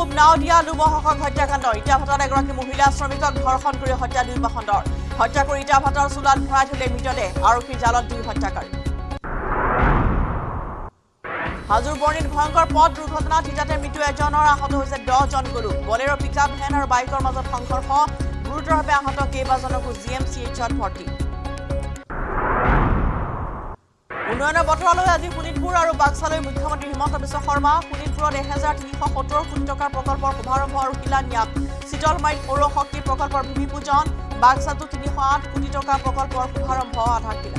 পূব নাওদিয়া হত্যাকাণ্ড ইটা ভাটাত এগৰাকী মহিলা শ্ৰমিকক ধৰ্ষণ কৰি হত্যা দুই বাসন্দৰ। হত্যা কৰি ইটা ভাটাৰ চোলাত ভৰাই থলে মৃতদেহ। আৰক্ষীৰ জালত দুই হত্যাকাৰী। হাজোৰ বৰ্ণিত ভয়ংকৰ পথ দুৰ্ঘটনাত থিতাতে মৃত্যু এজনৰ আহত হৈছে দহজন গৰু বলেৰ পিকআপ ভেন আৰু বাইকৰ মাজত সংঘৰ্ষ। গুৰুতৰভাৱে আহত কেইবাজনকো জি এম চি এইচত ভৰ্তি। উন্নয়নৰ বতৰলৈ আজি শোণিতপুৰ আৰু বাক্সালৈ মুখ্যমন্ত্ৰী হিমন্ত বিশ্ব শৰ্মা। শোণিতপুৰত এহেজাৰ তিনিশ সত্তৰ কোটি টকাৰ প্ৰকল্পৰ শুভাৰম্ভ আৰু শিলান্যাস। শীতলমাৰীত সৌৰ শক্তি প্ৰকল্পৰ ভূমি পূজন বাক্সাতো তিনিশ আঠ কোটি টকাৰ প্ৰকল্পৰ শুভাৰম্ভ আধাৰশিলা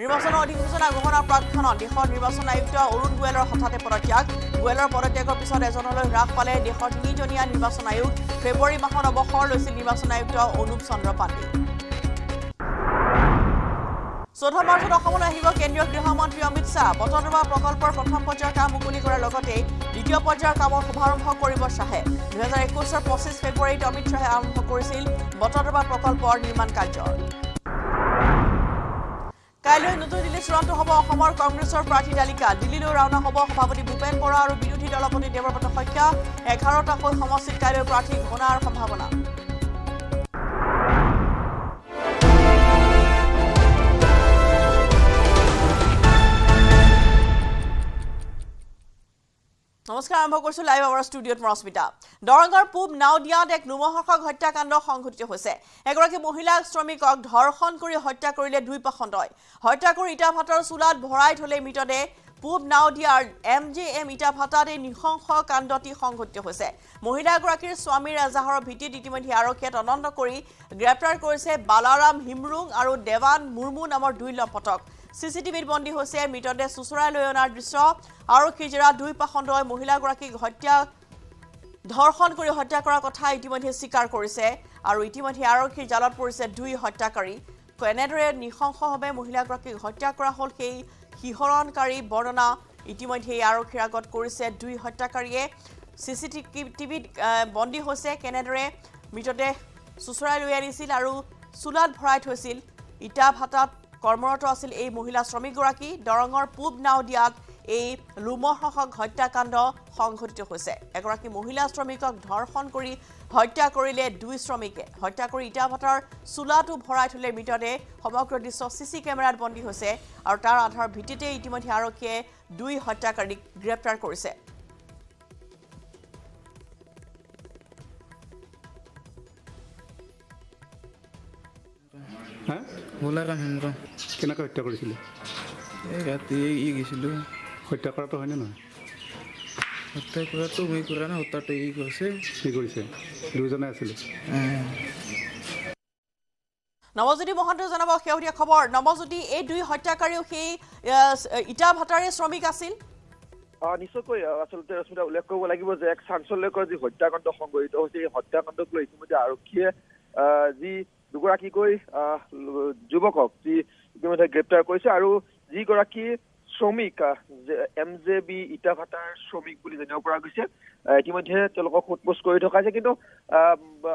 নিৰ্বাচনৰ অধিসূচনা ঘোষণাৰ প্ৰাক্ষণত দেশৰ নিৰ্বাচন আয়ুক্ত অৰুণ গোৱেলৰ হঠাতে পদত্যাগ। গোৱেলৰ পদত্যাগৰ পিছত এজনলৈ হ্ৰাস পালে দেশৰ তিনিজনীয়া নিৰ্বাচন আয়োগ ফেব্ৰুৱাৰী মাহত অৱসৰ লৈছিল নিৰ্বাচন আয়ুক্ত অনুপ চন্দ্ৰ পাণ্ডে। চৈধ্য মাৰ্চত অসমলৈ আহিব কেন্দ্ৰীয় গৃহমন্ত্ৰী অমিত শ্বাহ। বটদ্ৰৱা প্ৰকল্পৰ প্ৰথম পৰ্যায়ৰ কাম মুকলি কৰাৰ লগতে দ্বিতীয় পৰ্যায়ৰ কামৰ শুভাৰম্ভ কৰিব শ্বাহে। দুহেজাৰ একৈছৰ পঁচিছ ফেব্ৰুৱাৰীত অমিত শ্বাহে আৰম্ভ কৰিছিল বটদ্ৰৱা প্ৰকল্পৰ নিৰ্মাণ কাৰ্য কাইলৈ নতুন দিল্লীত চূড়ান্ত হ'ব অসমৰ কংগ্ৰেছৰ প্ৰাৰ্থী তালিকা। দিল্লীলৈ ৰাওনা হ'ব সভাপতি ভূপেন বৰা আৰু বিৰোধী দলপতি দেৱব্ৰত শইকীয়া। এঘাৰটাকৈ সমষ্টিত কাইলৈ প্ৰাৰ্থী ঘোষণাৰ সম্ভাৱনা। নমস্কাৰ আৰম্ভ কৰিছো লাইভ আৱাৰ ষ্টুডিঅ'ত মই ৰশ্মিতা দৰঙৰ পূব নাওদিয়াত এক লোমহৰ্ষক হত্যাকাণ্ড সংঘটিত হৈছে। এগৰাকী মহিলা শ্ৰমিকক ধৰ্ষণ কৰি হত্যা কৰিলে দুই পাখণ্ডই। হত্যা কৰি ইটা ভাটাৰ চোলাত ভৰাই থলে মৃতদেহ। পূব নাওদিয়াৰ এম জে এম ইটা ভাটাত এই নৃশংস কাণ্ডটি সংঘটিত হৈছে। মহিলাগৰাকীৰ স্বামীৰ এজাহাৰৰ ভিত্তিত ইতিমধ্যে আৰক্ষীয়ে তদন্ত কৰি গ্ৰেপ্তাৰ কৰিছে বালাৰাম হিমৰুং আৰু দেৱান মুৰ্মু নামৰ দুই লম্পটক। চি চি টিভিত বন্দী হৈছে মৃতদেহ চোচৰাই লৈ অনাৰ দৃশ্য। আৰক্ষীৰ জেৰাত দুই পাখণ্ডই মহিলাগৰাকীক হত্যা ধৰ্ষণ কৰি হত্যা কৰাৰ কথা ইতিমধ্যে স্বীকাৰ কৰিছে। আৰু ইতিমধ্যে আৰক্ষীৰ জালত পৰিছে দুই হত্যাকাৰী। কেনেদৰে নৃশংসভাৱে মহিলাগৰাকীক হত্যা কৰা হ'ল সেই শিহৰণকাৰী বৰ্ণনা ইতিমধ্যে আৰক্ষীৰ আগত কৰিছে দুই হত্যাকাৰীয়ে। চি চি টিভিত বন্দী হৈছে কেনেদৰে মৃতদেহ চোচৰাই লৈ আনিছিল আৰু চোলাত ভৰাই থৈছিল। ইটা ভাটাত কৰ্মৰত আছিল এই মহিলা শ্ৰমিকগৰাকী। দৰঙৰ পূব নাওদিয়াত এই লোমহৰ্ষক হত্যাকাণ্ড সংঘটিত হৈছে। এগৰাকী মহিলা শ্ৰমিকক ধৰ্ষণ কৰি হত্যা কৰিলে দুই শ্ৰমিকে। হত্যা কৰি ইটা ভাটাৰ চোলাটো ভৰাই থলে মৃতদেহ। সমগ্ৰ দৃশ্য চি চি কেমেৰাত বন্দী হৈছে আৰু তাৰ আধাৰৰ ভিত্তিতে ইতিমধ্যে আৰক্ষীয়ে দুই হত্যাকাৰীক গ্ৰেপ্তাৰ কৰিছে। হা? কেনেকৈ হত্যা কৰিছিলে এই ৰাতি ই গৈছিলোঁ হত্যা কৰাটো হয়নে নহয় হত্যা কৰাটো মই কৰা নাই হত্যাটো ই কৰিছে কি কৰিছে দুয়োজনে আছিলে নৱজ্যোতি মহন্তই জনাব শেহতীয়া খবৰ নৱজ্যোতি এই দুই হত্যাকাৰীও সেই ইটা ভাটাৰে শ্ৰমিক আছিল অ, নিশ্চয়কৈ আচলতে ৰশ্মিতা উল্লেখ কৰিব লাগিব যে এক চাঞ্চল্যকৰ যি হত্যাকাণ্ড সংঘটিত হৈছে এই হত্যাকাণ্ডক লৈ ইতিমধ্যে আৰক্ষীয়ে আহ, যি দুগৰাকীকৈ যুৱকক যি ইতিমধ্যে গ্ৰেপ্তাৰ কৰিছে আৰু যিগৰাকী শ্ৰমিক এম জে বি ইটা ভাটাৰ শ্ৰমিক বুলি জানিব পৰা গৈছে ইতিমধ্যে তেওঁলোকক সোধপোছ কৰি থকা হৈছে কিন্তু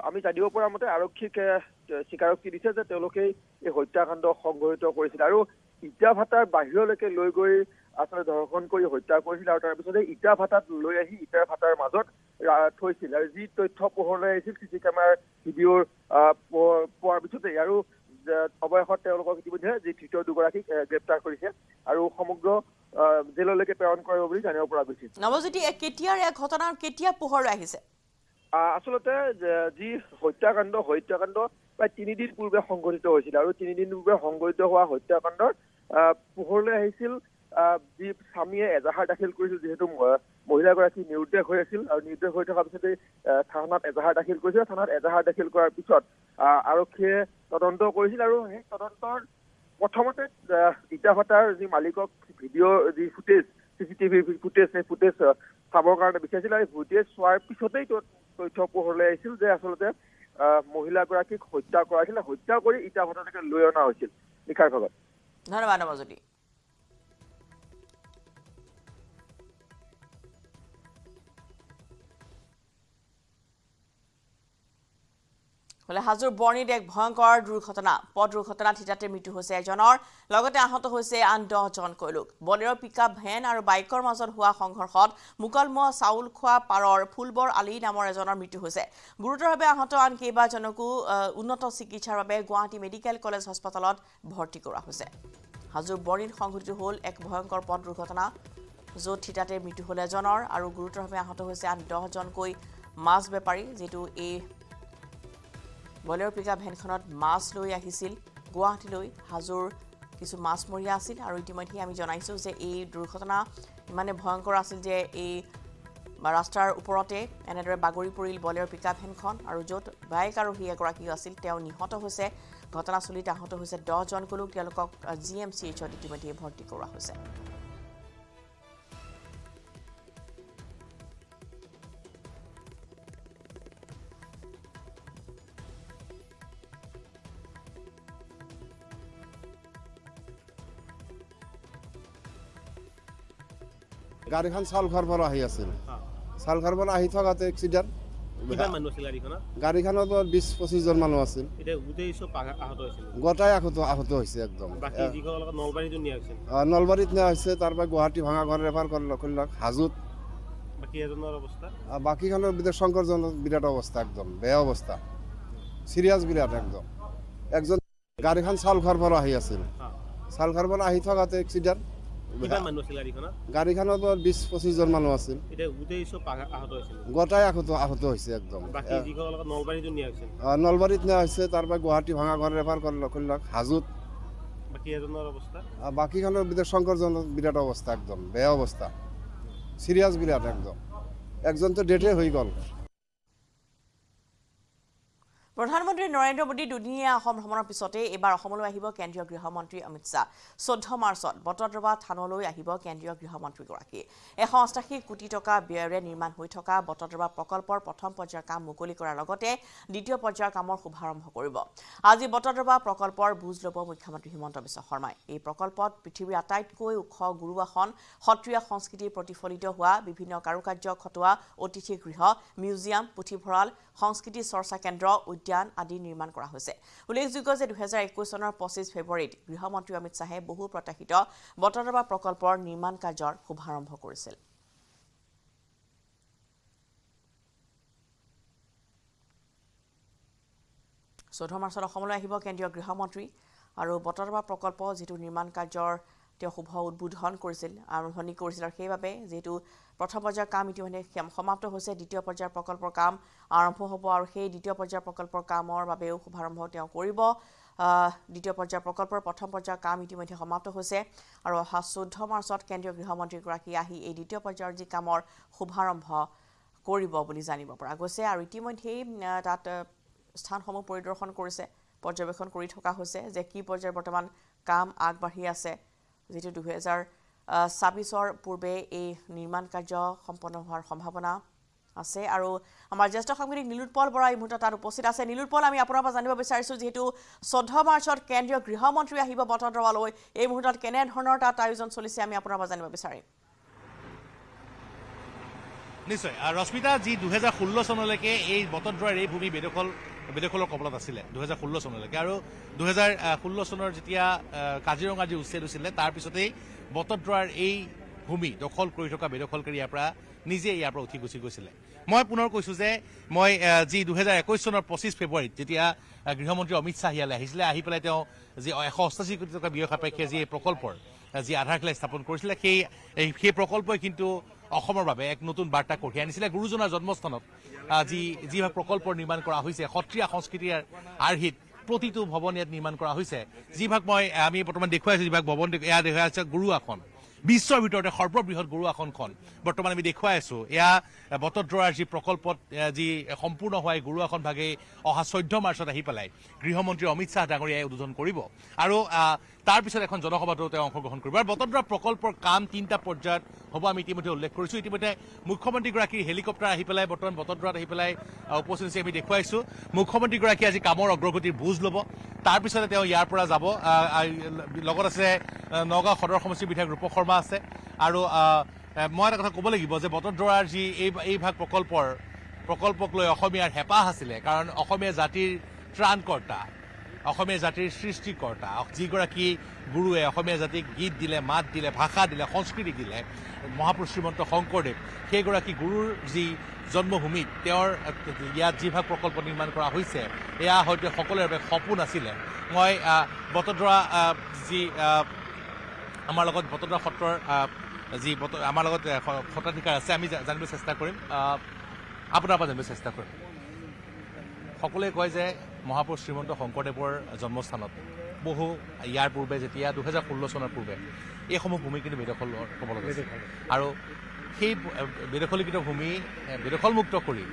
আমি জানিব পৰা মতে আৰক্ষীক স্বীকাৰোক্তি দিছে যে তেওঁলোকেই এই হত্যাকাণ্ড সংঘটিত কৰিছিল। আৰু ইটা ভাটাৰ বাহিৰলৈকে লৈ গৈ আচলতে ধৰ্ষণ কৰি হত্যা কৰিছিল আৰু তাৰপিছতে ইটা ভাটাত লৈ আহি ইটা ভাটাৰ মাজত থৈছিল। আৰু যি তথ্য পোহৰলৈ আহিছিল চি চি কেমেৰাৰ ভিডিঅ'ৰ পোৱাৰ পিছতেই আৰু অৱশেষত তেওঁলোকক ইতিমধ্যে যি তৃতীয় দুগৰাকীক গ্ৰেপ্তাৰ কৰিছে আৰু সমগ্ৰ জেললৈকে প্ৰেৰণ কৰিব বুলি জানিব পৰা গৈছিল। নৱজ্যোতি এই কেতিয়াৰ এক ঘটনা কেতিয়া পোহৰলৈ আহিছে? আহ, আচলতে যে- হত্যাকাণ্ড হত্যাকাণ্ড প্ৰায় তিনিদিন পূৰ্বে সংঘটিত হৈছিল। আৰু তিনিদিন পূৰ্বে সংঘটিত হোৱা হত্যাকাণ্ডৰ পোহৰলৈ আহিছিল আহ, যি স্বামীয়ে এজাহাৰ দাখিল কৰিছিল যিহেতু মহিলাগৰাকী নিৰুদ্দেশ হৈ আছিল আৰু নিৰুদ্দেশ হৈ থকাৰ পিছতে আহ, থানাত এজাহাৰ দাখিল কৰিছিল। থানাত এজাহাৰ দাখিল কৰাৰ পিছত আৰক্ষীয়ে তদন্ত কৰিছিল আৰু সেই তদন্তৰ প্ৰথমতে ইটা ভাটাৰ যি মালিকক ভিডিঅ' যি ফুটেজ চি চি টিভিৰ ফুটেজ সেই ফুটেজ চাবৰ কাৰণে বিচাৰিছিল আৰু ফুটেজ চোৱাৰ পিছতেই তথ্য পোহৰলৈ আহিছিল যে আচলতে মহিলাগৰাকীক হত্যা কৰা হৈছিল হত্যা কৰি ইটা ভাটালৈকে লৈ অনা হৈছিল নিশাৰ ভাগত। ধন্যবাদ বোলে হাজোৰ বৰ্ণিত এক ভয়ংকৰ দুৰ্ঘটনা। পথ দুৰ্ঘটনাত থিতাতে মৃত্যু হৈছে এজনৰ লগতে আহত হৈছে আন দহজনকৈ লোক। বলেৰ' পিকআপ ভেন আৰু বাইকৰ মাজত হোৱা সংঘৰ্ষত মুকলমুৱা চাউল খোৱা পাৰৰ ফুলবৰ আলি নামৰ এজনৰ মৃত্যু হৈছে। গুৰুতৰভাৱে আহত আন কেইবাজনকো উন্নত চিকিৎসাৰ বাবে গুৱাহাটী মেডিকেল কলেজ হাস্পতালত ভৰ্তি কৰোৱা হৈছে। হাজোৰ বৰ্ণিত সংঘটিত হ'ল এক ভয়ংকৰ পথ দুৰ্ঘটনা য'ত থিতাতে মৃত্যু হ'ল এজনৰ আৰু গুৰুতৰভাৱে আহত হৈছে আন দহজনকৈ মাছ বেপাৰী যিটো এই বলেৰ' পিকআপ ভেনখনত মাছ লৈ আহিছিল গুৱাহাটীলৈ হাজোৰ কিছু মাছমৰীয়া আছিল আৰু ইতিমধ্যে আমি জনাইছোঁ যে এই দুৰ্ঘটনা ইমানে ভয়ংকৰ আছিল যে এই ৰাস্তাৰ ওপৰতে এনেদৰে বাগৰি পৰিল বলেৰ' পিকআপ ভেনখন আৰু য'ত বাইক আৰোহী এগৰাকীও আছিল তেওঁ নিহত হৈছে। ঘটনাস্থলীত আহত হৈছে দহজনকৈ লোক তেওঁলোকক জি এম চি এইচত ইতিমধ্যে ভৰ্তি কৰোৱা হৈছে। গাড়ীখন চাউল খোৱাৰ পৰা আহি আছিল। পৰা আহি থকাতে এক্সিডেণ্ট কিমান মানুহ আছিল গাড়ীখনত? গাড়ীখনত বিছ পঁচিছজন মানুহ আছিল। এতিয়া গোটেই আহত আহত হৈছে একদম। নলবাৰীতো নিয়া হৈছে তাৰ পৰা গুৱাহাটী ভাঙা ঘৰ ৰেফাৰ কৰিলক হাজোত। বাকীখনৰ বিৰাট শংকৰজনৰ বিৰাট অৱস্থা একদম বেয়া অৱস্থা। চিৰিয়াছ বিৰাট একদম। একজন গাড়ীখন চাউল খোৱাৰ পৰা আহি আছিল। খোৱাৰ পৰা আহি থকাতে এক্সিডেণ্ট গাড়ীখনত গাড়ীখনত বিছ পঁচিছজন মানুহ আছিল। এতিয়া গোটেই চব আঘা- আহত হৈছিল। গোটাই আহত আহত হৈছে একদম। বাকী যিসকল লগত নলবাৰীতো নিয়া হৈছিল? আহ, নলবাৰীত নিয়া হৈছে তাৰ পৰা গুৱাহাটী ভাঙা ঘৰ ৰেফাৰ কৰিলক কৰিলক হাজোত। বাকী এজনৰ অৱস্থা? আহ, বাকীখনৰ বিৰাট শংকৰজনৰ বিৰাট অৱস্থা একদম বেয়া অৱস্থা। চিৰিয়াছ বিৰাট একদম। একজনতো ডেথে হৈ গ'ল। প্ৰধানমন্ত্ৰী নৰেন্দ্ৰ মোদী দুদিনীয়া অসম ভ্ৰমণৰ পিছতে এইবাৰ অসমলৈ আহিব কেন্দ্ৰীয় গৃহমন্ত্ৰী অমিত শ্বাহ। চৈধ্য মাৰ্চত বটদ্ৰৱা থানলৈ আহিব কেন্দ্ৰীয় গৃহমন্ত্ৰীগৰাকী। এশ অষ্টাশী কোটি টকা ব্যয়েৰে নিৰ্মাণ হৈ থকা বটদ্ৰৱা প্ৰকল্পৰ প্ৰথম পৰ্যায়ৰ কাম মুকলি কৰাৰ লগতে দ্বিতীয় পৰ্যায়ৰ কামৰ শুভাৰম্ভ কৰিব। আজি বটদ্ৰৱা প্ৰকল্পৰ বুজ ল'ব মুখ্যমন্ত্ৰী হিমন্ত বিশ্ব শৰ্মাই। এই প্ৰকল্পত পৃথিৱীৰ আটাইতকৈ ওখ গুৰু আসন সত্ৰীয়া সংস্কৃতিৰ প্ৰতিফলিত হোৱা বিভিন্ন কাৰুকাৰ্য খটোৱা অতিথি গৃহ মিউজিয়াম পুথিভঁৰাল সংস্কৃতি চৰ্চা কেন্দ্ৰ উদ্যান আদি নিৰ্মাণ কৰা হৈছে। উল্লেখযোগ্য যে দুহেজাৰ একৈছ চনৰ পঁচিছ ফেব্ৰুৱাৰীত গৃহমন্ত্ৰী অমিত শ্বাহে বহু প্ৰত্যাশিত বটদ্ৰৱা প্ৰকল্পৰ নিৰ্মাণ কাৰ্যৰ শুভাৰম্ভ কৰিছিল। চৈধ্য মাৰ্চত অসমলৈ আহিব কেন্দ্ৰীয় গৃহমন্ত্ৰী আৰু বটদ্ৰৱা প্ৰকল্প যিটো নিৰ্মাণ কাৰ্যৰ তেওঁ শুভ উদ্বোধন কৰিছিল আৰম্ভণি কৰিছিল আৰু সেইবাবে যিহেতু প্ৰথম পৰ্যায়ৰ কাম ইতিমধ্যে সম- সমাপ্ত হৈছে দ্বিতীয় পৰ্যায়ৰ প্ৰকল্পৰ কাম আৰম্ভ হ'ব আৰু সেই দ্বিতীয় পৰ্যায়ৰ প্ৰকল্পৰ কামৰ বাবেও শুভাৰম্ভ তেওঁ কৰিব। দ্বিতীয় পৰ্যায়ৰ প্ৰকল্পৰ প্ৰথম পৰ্যায়ৰ কাম ইতিমধ্যে সমাপ্ত হৈছে আৰু অহা চৈধ্য মাৰ্চত কেন্দ্ৰীয় গৃহমন্ত্ৰীগৰাকী আহি এই দ্বিতীয় পৰ্যায়ৰ যি কামৰ শুভাৰম্ভ কৰিব বুলি জানিব পৰা গৈছে আৰু ইতিমধ্যেই তাত স্থানসমূহ পৰিদৰ্শন কৰিছে পৰ্যবেক্ষণ কৰি থকা হৈছে যে কি পৰ্যায়ৰ বৰ্তমান কাম আগবাঢ়ি আছে। যিটো দুহেজাৰ ছাব্বিছৰ পূৰ্বে এই নিৰ্মাণ কাৰ্য সম্পন্ন হোৱাৰ সম্ভাৱনা আছে। আৰু আমাৰ জ্যেষ্ঠ সাংবাদিক নীলোৎপল বৰা এই মুহূৰ্তত তাত উপস্থিত আছে। নীলোৎপল আমি আপোনাৰ পৰা জানিব বিচাৰিছোঁ যিহেতু চৈধ্য মাৰ্চত কেন্দ্ৰীয় গৃহমন্ত্ৰী আহিব বটদ্ৰৱালৈ এই মুহূৰ্তত কেনেধৰণৰ তাত আয়োজন চলিছে আমি আপোনাৰ পৰা জানিব বিচাৰিম। নিশ্চয়। ৰশ্মিতা যি দুহেজাৰ ষোল্ল চনলৈকে এই বটদ্ৰৱাৰ এই ভূমি বেদখল বেদখলৰ কবলত আছিলে দুহেজাৰ ষোল্ল চনলৈকে। আৰু দুহেজাৰ ষোল্ল চনৰ যেতিয়া কাজিৰঙা যি উচ্ছেদ হৈছিলে তাৰ পিছতেই বটদ্ৰৱাৰ এই ভূমি দখল কৰি থকা বেদখলকাৰী ইয়াৰ পৰা নিজে ইয়াৰ পৰা উঠি গুচি গৈছিলে। মই পুনৰ কৈছোঁ যে মই যি দুহেজাৰ একৈছ চনৰ পঁচিছ ফেব্ৰুৱাৰীত যেতিয়া গৃহমন্ত্ৰী অমিত শ্বাহ ইয়ালৈ আহিছিলে আহি পেলাই তেওঁ যি এশ অষ্টাশী কোটি টকা ব্যয় সাপেক্ষে যি প্ৰকল্পৰ যি আধাৰশিলা স্থাপন কৰিছিলে সেই সেই প্ৰকল্পই কিন্তু অসমৰ বাবে এক নতুন বাৰ্তা কঢ়িয়াই আনিছিলে। গুৰুজনাৰ জন্মস্থানত যি যিভাগ প্ৰকল্পৰ নিৰ্মাণ কৰা হৈছে সত্ৰীয়া সংস্কৃতিৰ আৰ্হিত প্ৰতিটো ভৱন ইয়াত নিৰ্মাণ কৰা হৈছে। যিভাগ মই আমি বৰ্তমান দেখুৱাই আছো যিভাগ ভৱন এয়া দেখুৱাই আছে গুৰু আসন। বিশ্বৰ ভিতৰতে সৰ্ববৃহৎ গৰু আসনখন বৰ্তমান আমি দেখুৱাই আছো। এয়া বটদ্ৰৱাৰ যি প্ৰকল্পত যি সম্পূৰ্ণ হোৱা এই গৰু আসন ভাগে অহা চৈধ্য মাৰ্চত আহি পেলাই গৃহমন্ত্ৰী অমিত শ্বাহ ডাঙৰীয়াই উদ্বোধন কৰিব। আৰু আহ, তাৰ পিছত এখন জনসভাতো তেওঁ অংশগ্ৰহণ কৰিব। আৰু বটদ্ৰৱা প্ৰকল্পৰ কাম তিনিটা পৰ্যায়ত হ'ব আমি ইতিমধ্যে উল্লেখ কৰিছোঁ। ইতিমধ্যে মুখ্যমন্ত্ৰীগৰাকীৰ হেলিকপ্টাৰ আহি পেলাই বৰ্তমান বটদ্ৰৱাত আহি পেলাই উপস্থিত হৈছে আমি দেখুৱাইছোঁ। মুখ্যমন্ত্ৰীগৰাকীয়ে আজি কামৰ অগ্ৰগতিৰ বুজ ল'ব। তাৰপিছতে তেওঁ ইয়াৰ পৰা যাব। লগত আছে নগাঁও সদৰ সমষ্টিৰ বিধায়ক ৰূপক শৰ্মা আছে। আৰু মই এটা কথা ক'ব লাগিব যে বটদ্ৰৱাৰ যি এই এই ভাগ প্ৰকল্পৰ প্ৰকল্পক লৈ অসমীয়াৰ হেঁপাহ আছিলে। কাৰণ অসমীয়া জাতিৰ ত্ৰাণকৰ্তা। অসমীয়া জাতিৰ সৃষ্টিকৰ্তা যিগৰাকী গুৰুৱে অসমীয়া জাতিক গীত দিলে মাত দিলে ভাষা দিলে সংস্কৃতি দিলে মহাপুৰুষ শ্ৰীমন্ত শংকৰদেৱ সেইগৰাকী গুৰুৰ যি জন্মভূমিত তেওঁৰ ইয়াত যিভাগ প্ৰকল্প নিৰ্মাণ কৰা হৈছে এয়া হয়তো সকলোৰে বাবে সপোন আছিলে। মই আহ, যি আমাৰ লগত বটদ্ৰৱা সত্ৰৰ যি বট আমাৰ লগত সত্ৰাধিকাৰ আছে আমি জানিবলৈ চেষ্টা কৰিম। আপোনাৰ পৰা জানিবলৈ চেষ্টা কৰিম। সকলোৱে কয় যে মহাপুৰুষ শ্ৰীমন্ত শংকৰদেৱৰ জন্মস্থানত। বহু ইয়াৰ পূৰ্বে যেতিয়া দুহেজাৰ ষোল্ল চনৰ পূৰ্বে এইসমূহ ভূমি কিন্তু বেদখলৰ কবলত আছিল আৰু সেই বেদখলীকৃত ভূমি বেদখলমুক্ত কৰি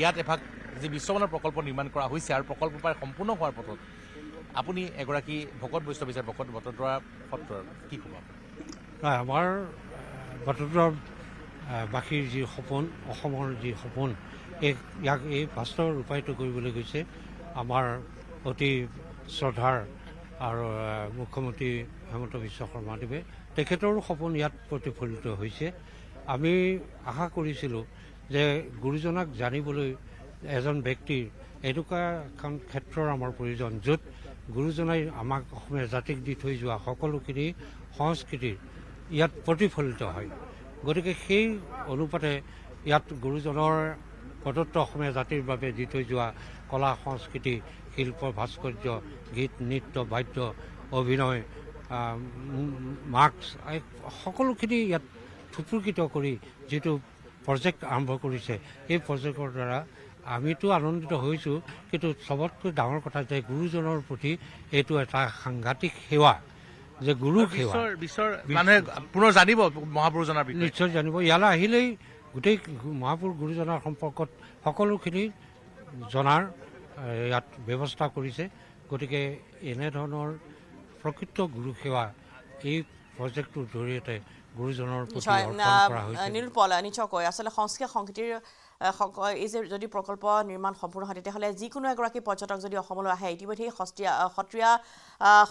ইয়াত এভাগ যি বিশ্বমানৰ প্ৰকল্প নিৰ্মাণ কৰা হৈছে আৰু প্ৰকল্প প্ৰায় সম্পূৰ্ণ হোৱাৰ পথত আপুনি এগৰাকী ভকত বৈষ্ণৱ হিচাপে ভকত বটদ্ৰৱা সত্ৰৰ কি ক'ব? হয় আমাৰ বাসীৰ যি সপোন অসমৰ যি সপোন এই ইয়াক এই বাস্তৱ ৰূপায়িত কৰিবলৈ গৈছে। আমাৰ অতি শ্ৰদ্ধাৰ আৰু মুখ্যমন্ত্ৰী হেমন্ত বিশ্ব শৰ্মাদেৱে তেখেতৰো সপোন ইয়াত প্ৰতিফলিত হৈছে। আমি আশা কৰিছিলোঁ যে গুৰুজনাক জানিবলৈ এজন ব্যক্তিৰ এনেকুৱা এখন ক্ষেত্ৰৰ আমাৰ প্ৰয়োজন য'ত গুৰুজনাই আমাক অসমীয়া জাতিক দি থৈ যোৱা সকলোখিনি সংস্কৃতিৰ ইয়াত প্ৰতিফলিত হয়। গতিকে সেই অনুপাতে ইয়াত গুৰুজনৰ প্ৰদত্ত অসমীয়া জাতিৰ বাবে দি থৈ যোৱা কলা সংস্কৃতি শিল্প ভাস্কৰ্য গীত নৃত্য বাদ্য অভিনয় আহ, ম- মাৰ্কছ এই সকলোখিনি ইয়াত থুপুকৃত কৰি যিটো প্ৰজেক্ট আৰম্ভ কৰিছে এই প্ৰজেক্টৰ দ্বাৰা আমিতো আনন্দিত হৈছোঁ কিন্তু চবতকৈ ডাঙৰ কথা যে গুৰুজনৰ প্ৰতি এইটো এটা সাংঘাতিক সেৱা যে গুৰু সেৱা। মানুহে পুনৰ জানিব মহাপুৰুষজনাৰ নিশ্চয় জানিব। ইয়ালৈ আহিলেই গোটেই মহাপুৰুষ গুৰুজনাৰ সম্পৰ্কত সকলোখিনি জনাৰ ইয়াত ব্যৱস্থা কৰিছে। গতিকে এনেধৰণৰ প্ৰকৃত গুৰু সেৱা এই প্ৰজেক্টটোৰ জৰিয়তে গুৰুজনৰ প্ৰতি নিশ্চয় অৰ্পণ কৰা হৈছে। নিৰূপল নিশ্চয়কৈ আচলতে সংস্কৃত সংগীতিৰ যদি প্ৰকল্প নিৰ্মাণ সম্পূৰ্ণ হয় তেতিয়াহ'লে যিকোনো এগৰাকী পৰ্যটক যদি অসমলৈ আহে ইতিমধ্যেই সত্ৰীয়া সত্ৰীয়া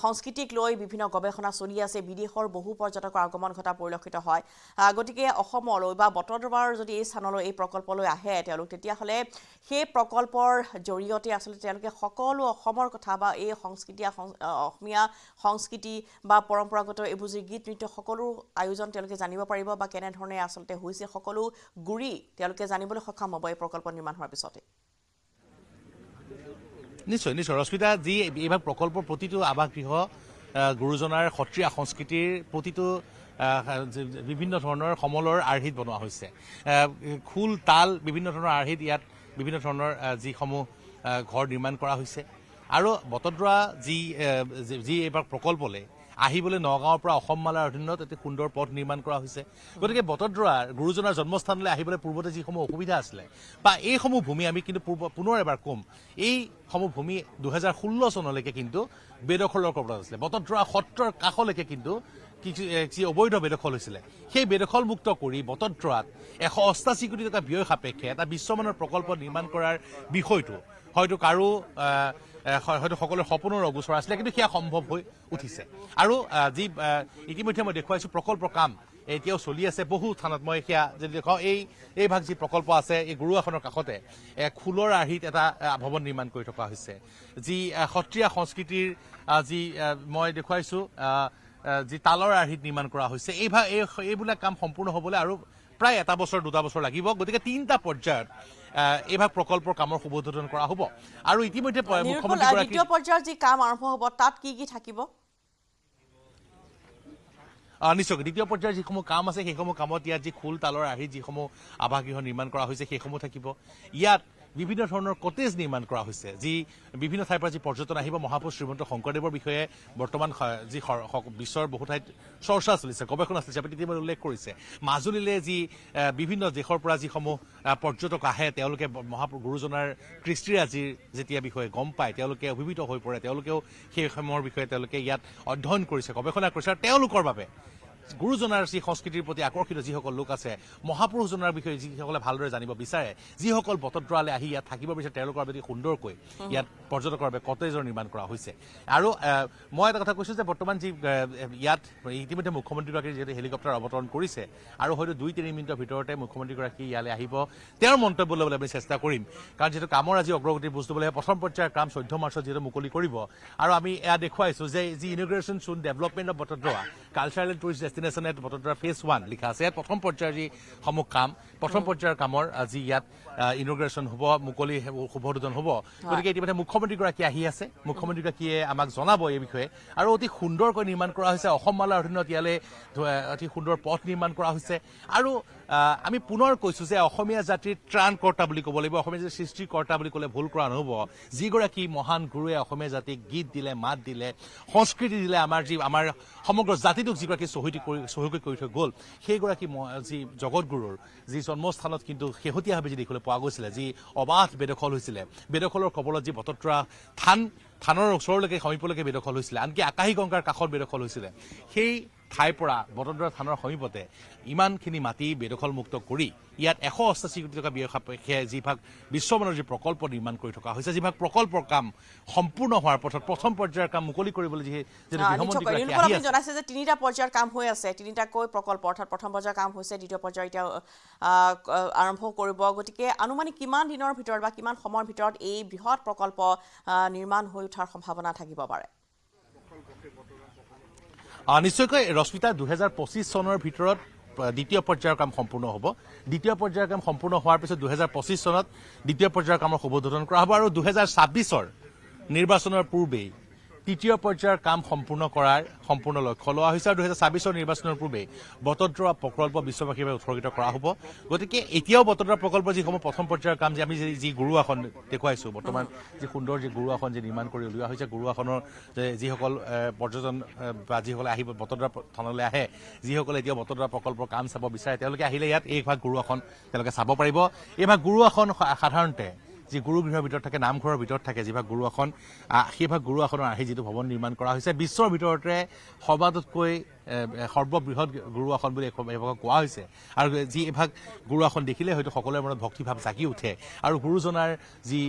সংস্কৃতিক লৈ বিভিন্ন গৱেষণা চলি আছে। বিদেশৰ বহু পৰ্যটকৰ আগমন ঘটা পৰিলক্ষিত হয়। গতিকে অসমলৈ বা বটদ্ৰৱাৰ যদি এই স্থানলৈ এই প্ৰকল্পলৈ আহে তেওঁলোক তেতিয়াহ'লে সেই প্ৰকল্পৰ জৰিয়তে আচলতে তেওঁলোকে সকলো অসমৰ কথা বা এই সংস্কৃতি অসমীয়া সংস্কৃতি বা পৰম্পৰাগত এইবোৰ যি গীত নৃত্য সকলো আয়োজন তেওঁলোকে জানিব পাৰিব বা কেনেধৰণে আচলতে হৈছে সকলো গুৰি তেওঁলোকে জানিবলৈ সক্ষম হ'ব এই প্ৰকল্প নিৰ্মাণ হোৱাৰ পিছতে। নিশ্চয় নিশ্চয়। ৰশ্মিতা যি এইভাগ প্ৰকল্পৰ প্ৰতিটো আৱাসগৃহ গুৰুজনাৰ সত্ৰীয়া সংস্কৃতিৰ প্ৰতিটো বিভিন্ন ধৰণৰ সমলৰ আৰ্হিত বনোৱা হৈছে। খোল তাল বিভিন্ন ধৰণৰ আৰ্হিত ইয়াত বিভিন্ন ধৰণৰ যিসমূহ ঘৰ নিৰ্মাণ কৰা হৈছে। আৰু বটদ্ৰৱা যি- যি এইবাৰ প্ৰকল্পলৈ আহিবলৈ নগাঁৱৰ পৰা অসম মালাৰ অধীনত এটি সুন্দৰ পথ নিৰ্মাণ কৰা হৈছে। গতিকে বটদ্ৰৱাৰ গুৰুজনাৰ জন্মস্থানলৈ আহিবলৈ পূৰ্বতে যিসমূহ অসুবিধা আছিলে বা এইসমূহ ভূমি আমি কিন্তু পূৰ্ব পুনৰ এবাৰ ক'ম এইসমূহ ভূমি দুহেজাৰ ষোল্ল চনলৈকে কিন্তু বেদখলৰ কবলত আছিলে। বটদ্ৰৱা সত্ৰৰ কাষলৈকে কিন্তু কিছু- যি অবৈধ বেদখল হৈছিলে সেই বেদখল মুক্ত কৰি বটদ্ৰৱাত এশ অষ্টাশী কোটি টকা ব্যয় সাপেক্ষে এটা বিশ্বমানৰ প্ৰকল্প নিৰ্মাণ কৰাৰ বিষয়টো হয়তো কাৰো হয়তো সকলোৰে সপোনৰ অগোচৰ আছিলে কিন্তু সেয়া সম্ভৱ হৈ উঠিছে। আৰু যি ইতিমধ্যে মই দেখুৱাইছো প্ৰকল্পৰ কাম এতিয়াও চলি আছে বহু স্থানত মই সেয়া যদি দেখুৱাওঁ এই এই ভাগ যি প্ৰকল্প আছে এই গুৰুৱাখনৰ কাষতে এক খোলৰ আৰ্হিত এটা ভৱন নিৰ্মাণ কৰি থকা হৈছে। যি সত্ৰীয়া সংস্কৃতিৰ যি মই দেখুৱাইছো যি তালৰ আৰ্হিত নিৰ্মাণ কৰা হৈছে এই ভাগ এই এইবিলাক কাম সম্পূৰ্ণ হ'বলৈ আৰু প্ৰায় এটা বছৰ দুটা বছৰ লাগিব। গতিকে তিনিটা পৰ্যায়ত এইভাগ প্ৰকল্পৰ কামৰ শুভোদ্বোধন কৰা হ'ব। আৰু ইতিমধ্যে আহ, দ্বিতীয় পৰ্যায়ৰ যি কাম আৰম্ভ হ'ব তাত কি কি থাকিব? আহ, নিশ্চয়। দ্বিতীয় পৰ্যায়ৰ যিসমূহ কাম আছে সেইসমূহ কামত ইয়াত যি খোল তালৰ আৰ্হিত যিসমূহ আৱাসগৃহ নিৰ্মাণ কৰা হৈছে সেইসমূহ থাকিব। ইয়াত বিভিন্ন ধৰণৰ কটেজ নিৰ্মাণ কৰা হৈছে যি বিভিন্ন ঠাইৰ পৰা যি পৰ্যটন আহিব মহাপুৰুষ শ্ৰীমন্ত শংকৰদেৱৰ বিষয়ে বৰ্তমান যি বিশ্বৰ বহু ঠাইত চৰ্চা চলিছে গৱেষণা চলিছে আপুনি ইতিমধ্যে উল্লেখ কৰিছে। মাজুলীলৈ যি বিভিন্ন দেশৰ পৰা যিসমূহ পৰ্যটক আহে তেওঁলোকে মহাপুৰুষ গুৰুজনাৰ কৃষ্টিৰাজিৰ যেতিয়া বিষয়ে গম পায় তেওঁলোকে অভিভূত হৈ পৰে তেওঁলোকেও সেই সময়ৰ বিষয়ে তেওঁলোকে ইয়াত অধ্যয়ন কৰিছে গৱেষণা কৰিছে আৰু তেওঁলোকৰ বাবে গুৰুজনাৰ যি সংস্কৃতিৰ প্ৰতি আকৰ্ষিত যিসকল লোক আছে মহাপুৰুষজনাৰ বিষয়ে যিসকলে ভালদৰে জানিব বিচাৰে যিসকল বটদ্ৰৱালে আহি ইয়াত থাকিব বিচাৰে তেওঁলোকৰ বাবে সুন্দৰকৈ ইয়াত পৰ্যটকৰ বাবে কটেজৰ নিৰ্মাণ কৰা হৈছে। আৰু মই এটা কথা কৈছোঁ যে বৰ্তমান যি ইয়াত ইতিমধ্যে মুখ্যমন্ত্ৰীগৰাকীয়ে যিহেতু হেলিকপ্টাৰ অৱতৰণ কৰিছে আৰু হয়তো দুই তিনি মিনিটৰ ভিতৰতে মুখ্যমন্ত্ৰীগৰাকী ইয়ালৈ আহিব তেওঁৰ মন্তব্য ল'বলৈ আমি চেষ্টা কৰিম। কাৰণ যিহেতু কামৰ আজি অগ্ৰগতিৰ বস্তু বোলে প্ৰথম পৰ্যায়ৰ কাম চৈধ্য মাৰ্চত যিহেতু মুকলি কৰিব আৰু আমি এয়া দেখুৱাইছোঁ যে যি ইনগ্ৰেশ্যন চুন development of Batadrava cultural tourist destination at Batadrava phase one লিখা আছে। ইয়াত প্ৰথম পৰ্যায়ৰ যি সমূহ কাম প্ৰথম পৰ্যায়ৰ কামৰ আজি ইয়াত ইনগ্ৰেশ্যন হ'ব মুকলি হ'ব- শুভ উদ্বোধন হ'ব। গতিকে ইতিমধ্যে মুখ্যমন্ত্ৰীগৰাকী আহি আছে। মুখ্যমন্ত্ৰীগৰাকীয়ে আমাক জনাব এই বিষয়ে। আৰু অতি সুন্দৰকৈ নিৰ্মাণ কৰা হৈছে। অসম মালাৰ অধীনত ইয়ালৈ অতি সুন্দৰ পথ নিৰ্মাণ কৰা হৈছে। আৰু আমি পুনৰ কৈছোঁ যে অসমীয়া জাতিৰ ত্ৰাণকৰ্তা বুলি ক'ব লাগিব। অসমীয়া জাতিৰ সৃষ্টিকৰ্তা বুলি ক'লে ভুল কৰা নহ'ব। যিগৰাকী মহান গুৰুৱে অসমীয়া জাতিক গীত দিলে মাত দিলে সংস্কৃতি দিলে আমাৰ যি আমাৰ সমগ্ৰ জাতিটোক যিগৰাকী চহকী কৰি চহকী কৰি থৈ গ'ল সেইগৰাকী যি জগতগুৰুৰ যি জন্মস্থানত কিন্তু শেহতীয়াভাৱে যি দেখিবলৈ পোৱা গৈছিলে যি অবাধ বেদখল হৈছিলে বেদখলৰ কবলত যি বটদ্ৰা থান থানৰ ওচৰলৈকে সমীপলৈকে বেদখল হৈছিলে আনকি আকাশী গংগাৰ কাষত বেদখল হৈছিলে সেই ঠাইৰ পৰা বটদ্ৰা থানৰ সমীপতে ইমানখিনি মাটি বেদখলমুক্ত কৰি ইয়াত এশ অষ্টাশী কোটি টকা ব্যয় সাপেক্ষে যিভাগ বিশ্বমানৰ যি প্ৰকল্প নিৰ্মাণ কৰি থকা হৈছে যিভাগ প্ৰকল্পৰ কাম সম্পূৰ্ণ হোৱাৰ পথত প্ৰথম পৰ্যায়ৰ কাম মুকলি কৰিবলৈ জনাইছে যে তিনিটা পৰ্যায়ৰ কাম হৈ আছে তিনিটাকৈ প্ৰকল্প অৰ্থাৎ প্ৰথম পৰ্যায়ৰ কাম হৈছে দ্বিতীয় পৰ্যায়ৰ এতিয়া আৰম্ভ কৰিব। গতিকে আনুমানিক কিমান দিনৰ ভিতৰত বা কিমান সময়ৰ ভিতৰত এই বৃহৎ প্ৰকল্প নিৰ্মাণ হৈ উঠাৰ সম্ভাৱনা থাকিব পাৰে? নিশ্চয়কৈ ৰশ্মিতা দুহেজাৰ পঁচিছ চনৰ ভিতৰত দ্বিতীয় পৰ্যায়ৰ কাম সম্পূৰ্ণ হ'ব। দ্বিতীয় পৰ্যায়ৰ কাম সম্পূৰ্ণ হোৱাৰ পিছত দুহেজাৰ পঁচিছ চনত দ্বিতীয় পৰ্যায়ৰ কামৰ শুভোদ্বোধন কৰা হ'ব আৰু দুহেজাৰ ছাব্বিছৰ নিৰ্বাচনৰ পূৰ্বেই তৃতীয় পৰ্যায়ৰ কাম সম্পূৰ্ণ কৰাৰ সম্পূৰ্ণ লক্ষ্য লোৱা হৈছে আৰু দুহেজাৰ ছাব্বিছৰ নিৰ্বাচনৰ পূৰ্বেই বটদ্ৰৱা প্ৰকল্প বিশ্ববাসীৰ বাবে উৎসৰ্গিত কৰা হ'ব। গতিকে এতিয়াও বটদ্ৰৱা প্ৰকল্প যিসমূহ প্ৰথম পৰ্যায়ৰ কাম যে আমি যি- যি গুৰু আসন দেখুৱাইছোঁ বৰ্তমান যি সুন্দৰ যি গুৰু আসন যি নিৰ্মাণ কৰি উলিওৱা হৈছে গুৰু আসনৰ যে যিসকল পৰ্যটন বা যিসকলে আহিব বটদ্ৰৱা থানলৈ আহে যিসকলে এতিয়া বটদ্ৰৱা প্ৰকল্পৰ কাম চাব বিচাৰে তেওঁলোকে আহিলে ইয়াত এই ভাগ গুৰু আসন তেওঁলোকে চাব পাৰিব। এই ভাগ গুৰু আসন সাধাৰণতে যি গুৰু গৃহৰ ভিতৰত থাকে নামঘৰৰ ভিতৰত থাকে যিভাগ গুৰু আসন সেইভাগ গুৰু আসনৰ আৰ্হি যিটো ভৱন নিৰ্মাণ কৰা হৈছে বিশ্বৰ ভিতৰতে সৰ্বাততকৈ সৰ্ববৃহৎ গুৰু আসন বুলি এই- এইভাগক কোৱা হৈছে। আৰু যি এভাগ গুৰু আসন দেখিলে হয়তো সকলোৰে মনত ভক্তিভাৱ জাগি উঠে। আৰু গুৰুজনাৰ যি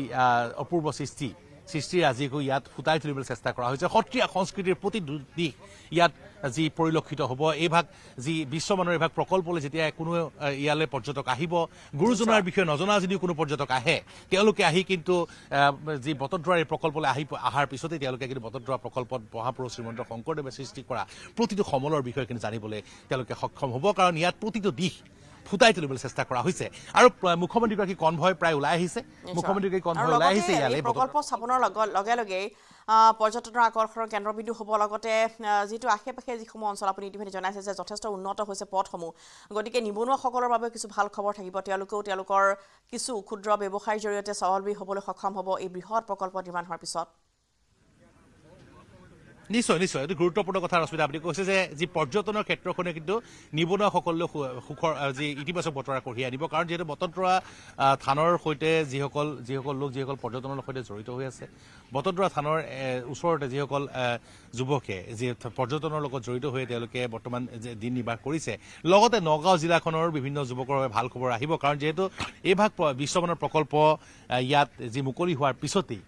অপূৰ্ব সৃষ্টি সৃষ্টিৰ আজিকো ইয়াত ফুটাই তুলিবলৈ চেষ্টা কৰা হৈছে। সত্ৰীয়া সংস্কৃতিৰ প্ৰতি দিশ ইয়াত যি পৰিলক্ষিত হ'ব এই ভাগ যি বিশ্বমানৰ এই ভাগ প্ৰকল্পলৈ যেতিয়া কোনো ইয়ালৈ পৰ্যটক আহিব গুৰুজনাৰ বিষয়ে নজনা যদিও কোনো পৰ্যটক আহে তেওঁলোকে আহি কিন্তু যি বটদ্ৰৱাৰ এই প্ৰকল্পলৈ আহি অহাৰ পিছতেই তেওঁলোকে কিন্তু বটদ্ৰৱা প্ৰকল্পত মহাপুৰুষ শ্ৰীমন্ত শংকৰদেৱে সৃষ্টি কৰা প্ৰতিটো সমলৰ বিষয়ে কিন্তু জানিবলৈ তেওঁলোকে সক্ষম হ'ব। কাৰণ ইয়াত প্ৰতিটো দিশ ফুটাই তুলিবলৈ চেষ্টা কৰা হৈছে। আৰু মুখ্যমন্ত্ৰীগৰাকী কনভয় প্ৰায় ওলাই আহিছে। মুখ্যমন্ত্ৰীগৰাকী কনভয় ওলাই আহিছে ইয়ালৈ প্ৰকল্প স্থাপনৰ লগ- লগে পৰ্যটনৰ আকৰ্ষণৰ কেন্দ্ৰবিন্দু হ'ব। লগতে যিটো আশে পাশে যিসমূহ অঞ্চল আপুনি ইতিমধ্যে জনাইছে যে যথেষ্ট উন্নত হৈছে পথসমূহ। গতিকে নিবনুৱাসকলৰ বাবে কিছু ভাল খবৰ থাকিব। তেওঁলোকেও তেওঁলোকৰ কিছু ক্ষুদ্ৰ ব্যৱসায়ৰ জৰিয়তে স্বাৱলম্বী হ'বলৈ সক্ষম হ'ব। এই বৃহৎ প্ৰকল্প নিৰ্মাণ হোৱাৰ পিছত। নিশ্চয় নিশ্চয়। এইটো গুৰুত্বপূৰ্ণ কথা ৰশ্মিতা। আপুনি কৈছে যে যি পৰ্যটনৰ ক্ষেত্ৰখনে কিন্তু নিবনুৱাসকললৈ সুখৰ যি ইতিবাচক বতৰা কঢ়িয়াই আনিব। কাৰণ যিহেতু বটদ্ৰৱা থানৰ সৈতে যিসকল যিসকল লোক যিসকল পৰ্যটনৰ সৈতে জড়িত হৈ আছে বটদ্ৰৱা থানৰ ওচৰতে যিসকল যুৱকে যি পৰ্যটনৰ লগত জড়িত হৈ তেওঁলোকে বৰ্তমান দিন নিৰ্বাহ কৰিছে। লগতে নগাঁও জিলাখনৰ বিভিন্ন যুৱকৰ বাবে ভাল খবৰ আহিব। কাৰণ যিহেতু এই ভাগ প্ৰ- বিশ্বমানৰ প্ৰকল্প ইয়াত যি মুকলি হোৱাৰ পিছতেই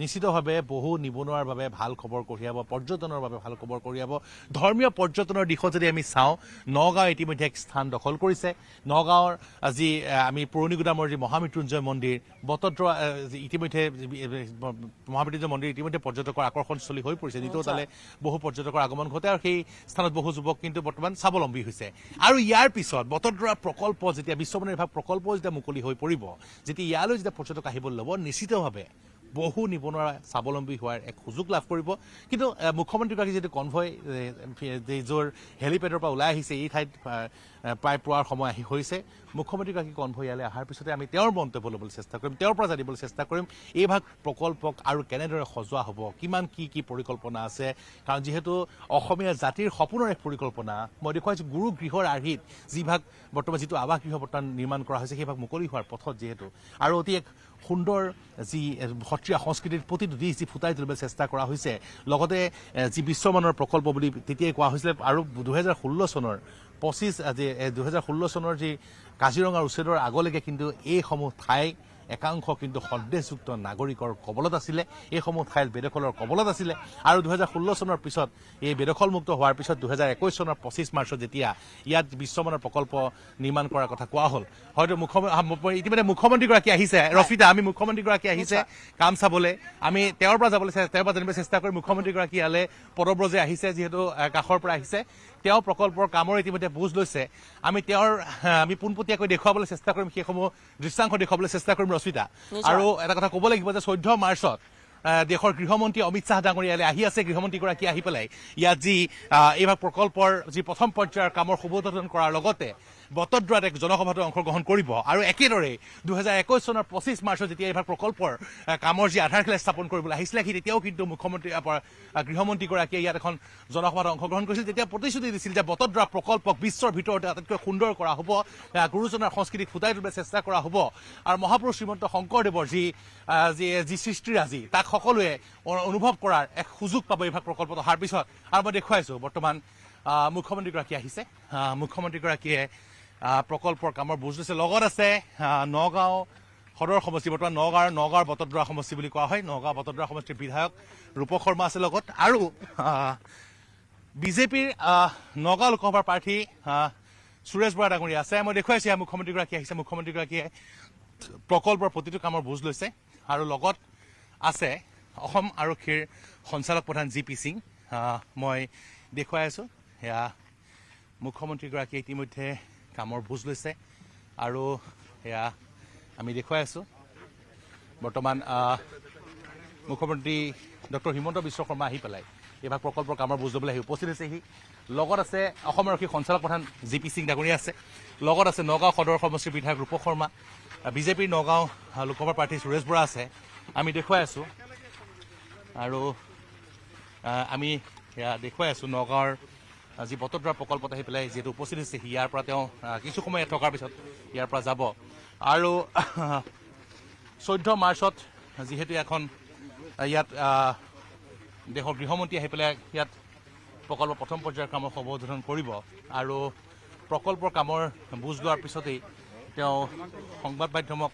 নিশ্চিতভাৱে বহু নিবনুৱাৰ বাবে ভাল খবৰ কঢ়িয়াব পৰ্যটনৰ বাবে ভাল খবৰ কঢ়িয়াব। ধৰ্মীয় পৰ্যটনৰ দিশত যদি আমি চাওঁ নগাঁও ইতিমধ্যে এক স্থান দখল কৰিছে। নগাঁৱৰ আহ, আমি পুৰণি গুদামৰ যি মহামৃত্যুঞ্জয় মন্দিৰ বটদ্ৰৱা যি ইতিমধ্যে যি, মহামৃত্যুঞ্জয় মন্দিৰ ইতিমধ্যে পৰ্যটকৰ আকৰ্ষণস্থলী হৈ পৰিছে। দ্বিতীয় তালে বহু পৰ্যটকৰ আগমন ঘটে আৰু সেই স্থানত বহু যুৱক কিন্তু বৰ্তমান স্বাৱলম্বী হৈছে। আৰু ইয়াৰ পিছত বটদ্ৰৱা প্ৰকল্প যেতিয়া বিশ্বমানৰ এভাগ প্ৰকল্প যেতিয়া মুকলি হৈ পৰিব যেতিয়া ইয়ালৈ যেতিয়া পৰ্যটক আহিবলৈ ল'ব নিশ্চিতভাৱে বহু নিবনুৱা স্বাৱলম্বী হোৱাৰ এক সুযোগ লাভ কৰিব। কিন্তু মুখ্যমন্ত্ৰীগৰাকী যিটো কনভয় য'ৰ হেলিপেডৰ পৰা ওলাই আহিছে এই ঠাইত প্ৰায় পোৱাৰ সময় আহি হৈছে। মুখ্যমন্ত্ৰীগৰাকী কনভয় ইয়ালৈ অহাৰ পিছতে আমি তেওঁৰ মন্তব্য ল'বলৈ চেষ্টা কৰিম তেওঁৰ পৰা জানিবলৈ চেষ্টা কৰিম এই ভাগ প্ৰকল্পক আৰু কেনেদৰে সজোৱা হ'ব কিমান কি কি পৰিকল্পনা আছে। কাৰণ যিহেতু অসমীয়া জাতিৰ সপোনৰ এক পৰিকল্পনা মই দেখুৱাইছোঁ গুৰু গৃহৰ আৰ্হিত যিভাগ বৰ্তমান যিটো আৱাস গৃহ বৰ্তমান নিৰ্মাণ কৰা হৈছে সেই ভাগ মুকলি হোৱাৰ পথত যিহেতু আৰু অতি এক সুন্দৰ যি সত্ৰীয়া সংস্কৃতিৰ প্ৰতিটো দিশ যি ফুটাই তুলিবলৈ চেষ্টা কৰা হৈছে। লগতে যি বিশ্বমানৰ প্ৰকল্প বুলি তেতিয়াই কোৱা হৈছিলে আৰু দুহেজাৰ ষোল্ল চনৰ পঁচিছ আজি দুহেজাৰ ষোল্ল চনৰ যি কাজিৰঙাৰ উচ্ছেদৰ আগলৈকে কিন্তু এইসমূহ ঠাই একাংশ কিন্তু সন্দেহযুক্ত নাগৰিকৰ কবলত আছিলে। এইসমূহ ঠাইত বেদখলৰ কবলত আছিলে। আৰু দুহেজাৰ ষোল্ল চনৰ পিছত এই বেদখলমুক্ত হোৱাৰ পিছত দুহেজাৰ একৈছ চনৰ পঁচিছ মাৰ্চত যেতিয়া ইয়াত বিশ্বমানৰ প্ৰকল্প নিৰ্মাণ কৰাৰ কথা কোৱা হ'ল হয়তো মুখ্যমন্ত্ৰী ইতিমধ্যে মুখ্যমন্ত্ৰীগৰাকী আহিছে। ৰফিতা আমি মুখ্যমন্ত্ৰীগৰাকী আহিছে কাম চাবলৈ। আমি তেওঁৰ পৰা যাবলৈ তেওঁৰ পৰা জানিব চেষ্টা কৰি মুখ্যমন্ত্ৰীগৰাকী ইয়ালৈ পদব্ৰজে আহিছে যিহেতু কাষৰ পৰা আহিছে। তেওঁ প্ৰকল্পৰ কামৰ ইতিমধ্যে বুজ লৈছে। আমি তেওঁৰ আমি পোনপটীয়াকৈ দেখুৱাবলৈ চেষ্টা কৰিম সেইসমূহ দৃশ্যাংশ দেখুৱাবলৈ চেষ্টা কৰিম ৰশ্মিতা। আৰু এটা কথা ক'ব লাগিব যে চৈধ্য মাৰ্চত দেশৰ গৃহমন্ত্ৰী অমিত শ্বাহ ডাঙৰীয়া ইয়ালৈ আহি আছে গৃহমন্ত্ৰীগৰাকী আহি পেলাই। ইয়াত যি এইভাগ প্ৰকল্পৰ যি প্ৰথম পৰ্যায়ৰ কামৰ শুভোদ্বোধন কৰাৰ লগতে বটদ্ৰাত এক জনসভাতো অংশগ্ৰহণ কৰিব। আৰু একেদৰে দুহেজাৰ একৈছ চনৰ পঁচিছ মাৰ্চত যেতিয়া এইভাগ প্ৰকল্পৰ কামৰ যি আধাৰশিলা স্থাপন কৰিবলৈ আহিছিলে সি তেতিয়াও কিন্তু মুখ্যমন্ত্ৰী গৃহমন্ত্ৰীগৰাকীয়ে ইয়াত এখন জনসভাত অংশগ্ৰহণ কৰিছিল। তেতিয়া প্ৰতিশ্ৰুতি দিছিল যে বটদ্ৰা প্ৰকল্পক বিশ্বৰ ভিতৰতে আটাইতকৈ সুন্দৰ কৰা হ'ব গুৰুজনাৰ সংস্কৃতিক ফুটাই তুলিবলৈ চেষ্টা কৰা হ'ব। আৰু মহাপুৰুষ শ্ৰীমন্ত শংকৰদেৱৰ যি যি সৃষ্টিৰাজি তাক সকলোৱে অনুভৱ কৰাৰ এক সুযোগ পাব এইভাগ প্ৰকল্পত অহাৰ পিছত। আৰু মই দেখুৱাইছোঁ বৰ্তমান মুখ্যমন্ত্ৰীগৰাকী আহিছে। আহ, মুখ্যমন্ত্ৰীগৰাকীয়ে প্ৰকল্পৰ কামৰ বুজ লৈছে। লগত আছে নগাঁও সদৰ সমষ্টি বৰ্তমান নগাঁৱৰ নগাঁৱৰ বটদ্ৰা সমষ্টি বুলি কোৱা হয়। নগাঁও বটদ্ৰা সমষ্টিৰ বিধায়ক ৰূপক শৰ্মা আছে লগত। আৰু বিজেপিৰ নগাঁও লোকসভাৰ প্ৰাৰ্থী সুৰেশ বৰা ডাঙৰীয়া আছে। মই দেখুৱাইছোঁ মুখ্যমন্ত্ৰীগৰাকী আহিছে। মুখ্যমন্ত্ৰীগৰাকীয়ে প্ৰকল্পৰ প্ৰতিটো কামৰ বুজ লৈছে। আৰু লগত আছে অসম আৰক্ষীৰ সঞ্চালক প্ৰধান জি পি সিং। মই দেখুৱাই আছোঁ। সেয়া মুখ্যমন্ত্ৰীগৰাকীয়ে ইতিমধ্যে কামৰ বুজ লৈছে। আৰু সেয়া আমি দেখুৱাই আছোঁ। বৰ্তমান মুখ্যমন্ত্ৰী ডক্টৰ হিমন্ত বিশ্ব শৰ্মা আহি পেলাই এইভাগ প্ৰকল্পৰ কামৰ বুজ ল'বলৈ আহি উপস্থিত হৈছেহি। লগত আছে অসম আৰক্ষী সঞ্চালক প্ৰধান জি পি সিং ডাঙৰীয়া আছে। লগত আছে নগাঁও সদৰ সমষ্টিৰ বিধায়ক ৰূপক শৰ্মা। বিজেপিৰ নগাঁও লোকসভাৰ প্ৰাৰ্থী সুৰেশ বৰা আছে। আমি দেখুৱাই আছোঁ। আৰু আমি সেয়া দেখুৱাই আছোঁ নগাঁৱৰ যি বটদ্ৰা প্ৰকল্পত আহি পেলাই যিহেতু উপস্থিত হৈছেহি ইয়াৰ পৰা তেওঁ কিছু সময় থকাৰ পিছত ইয়াৰ পৰা যাব। আৰু চৈধ্য মাৰ্চত যিহেতু এখন ইয়াত দেশৰ গৃহমন্ত্ৰী আহি পেলাই ইয়াত প্ৰকল্পৰ প্ৰথম পৰ্যায়ৰ কামৰ সম্বোধন কৰিব আৰু প্ৰকল্পৰ কামৰ বুজ লোৱাৰ পিছতেই তেওঁ সংবাদ মাধ্যমক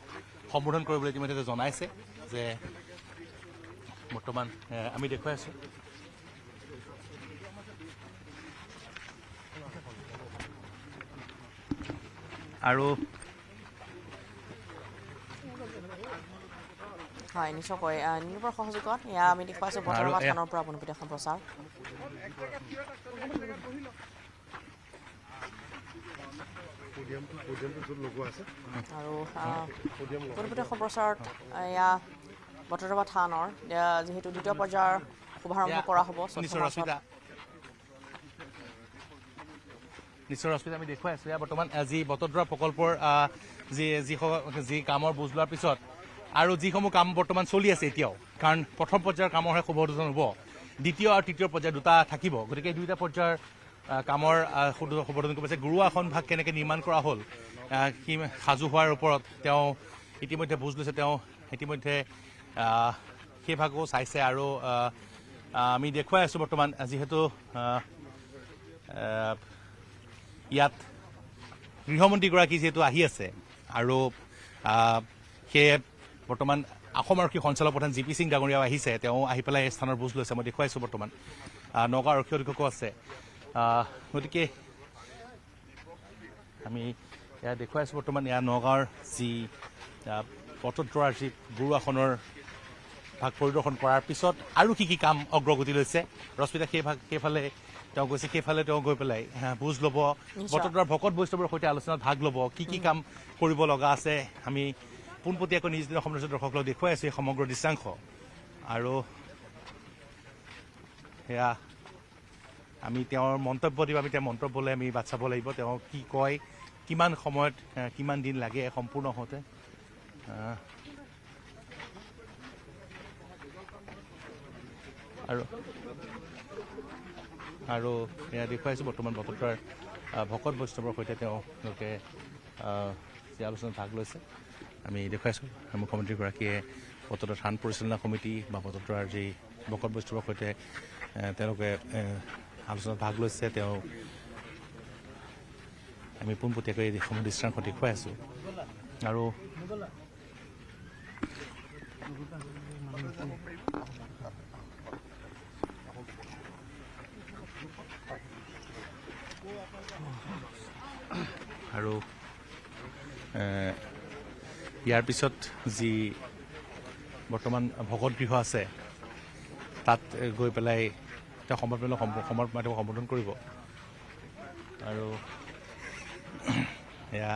সম্বোধন কৰিবলৈ ইতিমধ্যে জনাইছে যে বৰ্তমান আমি দেখুৱাই আছোঁ। আৰু হয় নিশ্চয়কৈ নিৰূপৰ সহযোগত এয়া আমি দেখুৱাইছোঁ বতৰবা এয়া- থানৰ পৰা পোনপটীয়া সম্প্ৰচাৰ। আৰু সম্প্ৰচাৰত এয়া বতৰবা থানৰ যিহেতু দ্বিতীয় পৰ্যায়ৰ শুভাৰম্ভ কৰা হ'ব চৈধ্য নিশ্চয়। ৰশ্মিতা আমি দেখুৱাই আছোঁ। এয়া বৰ্তমান যি বটদ্ৰা প্ৰকল্পৰ যি যি যি কামৰ বুজ লোৱাৰ পিছত আৰু যিসমূহ কাম বৰ্তমান চলি আছে এতিয়াও কাৰণ প্ৰথম পৰ্যায়ৰ কামৰহে শুভোধন হ'ব। দ্বিতীয় আৰু তৃতীয় পৰ্যায় দুটা থাকিব। গতিকে দুয়োটা পৰ্যায়ৰ কামৰ আহ, শুভ- শুভোধন কৰিব। যে গুৰুৱা আসন ভাগ কেনেকৈ নিৰ্মাণ কৰা হ'ল সি সাজু হোৱাৰ ওপৰত তেওঁ ইতিমধ্যে বুজ লৈছে। তেওঁ ইতিমধ্যে আহ, সেই ভাগো চাইছে আৰু আমি দেখুৱাই আছোঁ বৰ্তমান যিহেতু ইয়াত গৃহমন্ত্ৰীগৰাকী যিহেতু আহি আছে আৰু সেয়ে বৰ্তমান অসম আৰক্ষী সঞ্চালক প্ৰধান জি পি সিং ডাঙৰীয়াও আহিছে তেওঁ আহি পেলাই এই স্থানৰ বুজ লৈছে মই দেখুৱাইছোঁ বৰ্তমান। নগাঁও আৰক্ষী অধীক্ষকো আছে। গতিকে আমি এয়া দেখুৱাইছোঁ বৰ্তমান এয়া নগাঁৱৰ যি পটদ্ৰাৰ যি গুৰু আসনৰ ভাগ পৰিদৰ্শন কৰাৰ পিছত আৰু কি কি কাম অগ্ৰগতি লৈছে? ৰশ্মিতা সেই ভাগ সেইফালে তেওঁ গৈছে সেইফালে তেওঁ গৈ পেলাই বুজ ল'ব। বটদ্ৰাৰ ভকত বৈষ্ণৱৰ সৈতে আলোচনাত ভাগ ল'ব। কি কি কাম কৰিব লগা আছে? আমি পোনপটীয়াকৈ নিজ দিনৰ সমাজৰ দৰ্শকলৈ দেখুৱাই আছোঁ এই সমগ্ৰ দৃশ্যাংশ। আৰু সেয়া আমি তেওঁৰ মন্তব্য দিব আমি তেওঁৰ মন্তব্যলৈ আমি বাট চাব লাগিব। তেওঁ কি কয় কিমান সময়ত কিমান দিন লাগে সম্পূৰ্ণ হওঁতে? আৰু আৰু এয়া দেখুৱাইছোঁ বৰ্তমান বটদ্ৰাৰ ভকত বৈষ্ণৱৰ সৈতে তেওঁলোকে আহ, যি আলোচনাত ভাগ লৈছে। আমি দেখুৱাইছোঁ মুখ্যমন্ত্ৰীগৰাকীয়ে বটদ্ৰৱা থান পৰিচালনা সমিতি বা বটদ্ৰৱাৰ যি বকত বস্তুৰ সৈতে তেওঁলোকে আলোচনাত ভাগ লৈছে তেওঁ আমি পোনপটীয়াকৈ এই দেশসমূহ দৃশ্যাংশ দেখুৱাই আছোঁ। আৰু আৰু ইয়াৰ পিছত যি বৰ্তমান ভকত গৃহ আছে তাত গৈ পেলাই তেওঁ সময় পেলাই সময় মাধ্যমক সম্বোধন কৰিব। আৰু এয়া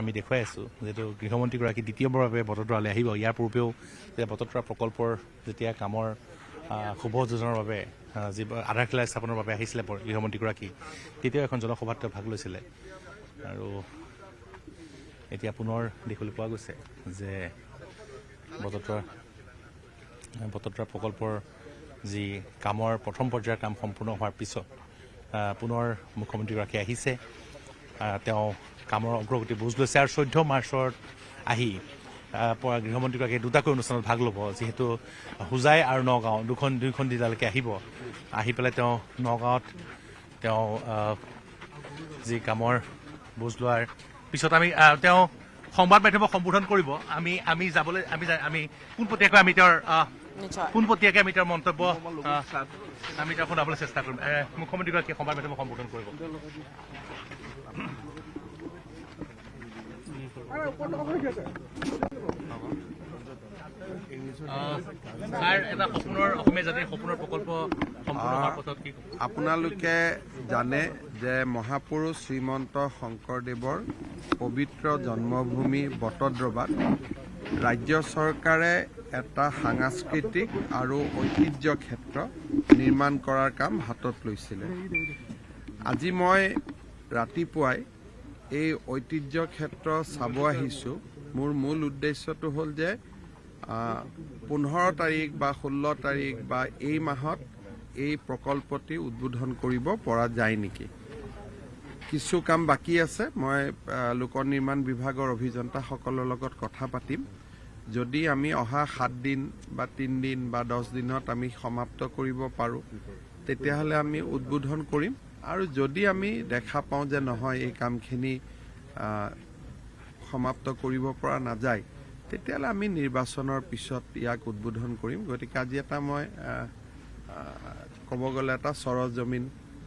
আমি দেখুৱাই আছোঁ যিহেতু গৃহমন্ত্ৰীগৰাকী দ্বিতীয়বাৰৰ বাবে বটদ্ৰৱালৈ আহিব। ইয়াৰ পূৰ্বেও যেতিয়া বটদ্ৰৱা প্ৰকল্পৰ যেতিয়া কামৰ শুভ যোজনাৰ বাবে যি আধাৰশিলা স্থাপনৰ বাবে আহিছিলে গৃহমন্ত্ৰীগৰাকী তেতিয়াও এখন জনসভাত তেওঁ ভাগ লৈছিলে। আৰু এতিয়া পুনৰ দেখিবলৈ পোৱা গৈছে যে বটদ্ৰৱা বটদ্ৰৱা প্ৰকল্পৰ যি কামৰ প্ৰথম পৰ্যায়ৰ কাম সম্পূৰ্ণ হোৱাৰ পিছত পুনৰ মুখ্যমন্ত্ৰীগৰাকী আহিছে। আহ, তেওঁ কামৰ অগ্ৰগতি বুজ লৈছে আৰু চৈধ্য মাৰ্চত আহি গৃহমন্ত্ৰীগৰাকীয়ে দুটাকৈ অনুষ্ঠানত ভাগ ল'ব যিহেতু হোজাই আৰু নগাঁও দুখন দুয়োখন জিলালৈকে আহিব। আহি পেলাই তেওঁ নগাঁৱত তেওঁ যি কামৰ বুজ লোৱাৰ পিছত আমি তেওঁ সংবাদ মাধ্যমক সম্বোধন কৰিব। আমি আমি যাবলৈ আমি আমি পোনপটীয়াকৈ আমি তেওঁৰ পোনপটীয়াকৈ আমি তেওঁৰ মন্তব্য আমি তেওঁ শুনাবলৈ চেষ্টা কৰিম। মুখ্যমন্ত্ৰীগৰাকীয়ে সংবাদ মাধ্যমক সম্বোধন কৰিব। আপোনালোকে জানে যে মহাপুৰুষ শ্ৰীমন্ত শংকৰদেৱৰ পবিত্ৰ জন্মভূমি বটদ্ৰৱাত ৰাজ্য চৰকাৰে এটা সাংস্কৃতিক আৰু ঐতিহ্য ক্ষেত্ৰ নিৰ্মাণ কৰাৰ কাম হাতত লৈছিলে। আজি মই ৰাতিপুৱাই এই ঐতিহ্য ক্ষেত্ৰ চাব আহিছোঁ। মোৰ মূল উদ্দেশ্যটো হ'ল যে পোন্ধৰ তাৰিখ বা ষোল্ল তাৰিখ বা এই মাহত এই প্ৰকল্পটি উদ্বোধন কৰিব পৰা যায় নেকি? কিছু কাম বাকী আছে মই লোক নিৰ্মাণ বিভাগৰ অভিযন্তাসকলৰ লগত কথা পাতিম। যদি আমি অহা সাত দিন বা তিনিদিন বা দহ দিনত আমি সমাপ্ত কৰিব পাৰোঁ তেতিয়াহ'লে আমি উদ্বোধন কৰিম। আৰু যদি আমি দেখা পাওঁ যে নহয় এই কামখিনি সমাপ্ত কৰিব পৰা নাযায় তেতিয়াহ'লে আমি নিৰ্বাচনৰ পিছত ইয়াক উদ্বোধন কৰিম। গতিকে আজি এটা মই ক'ব গ'লে এটা চৰজমিন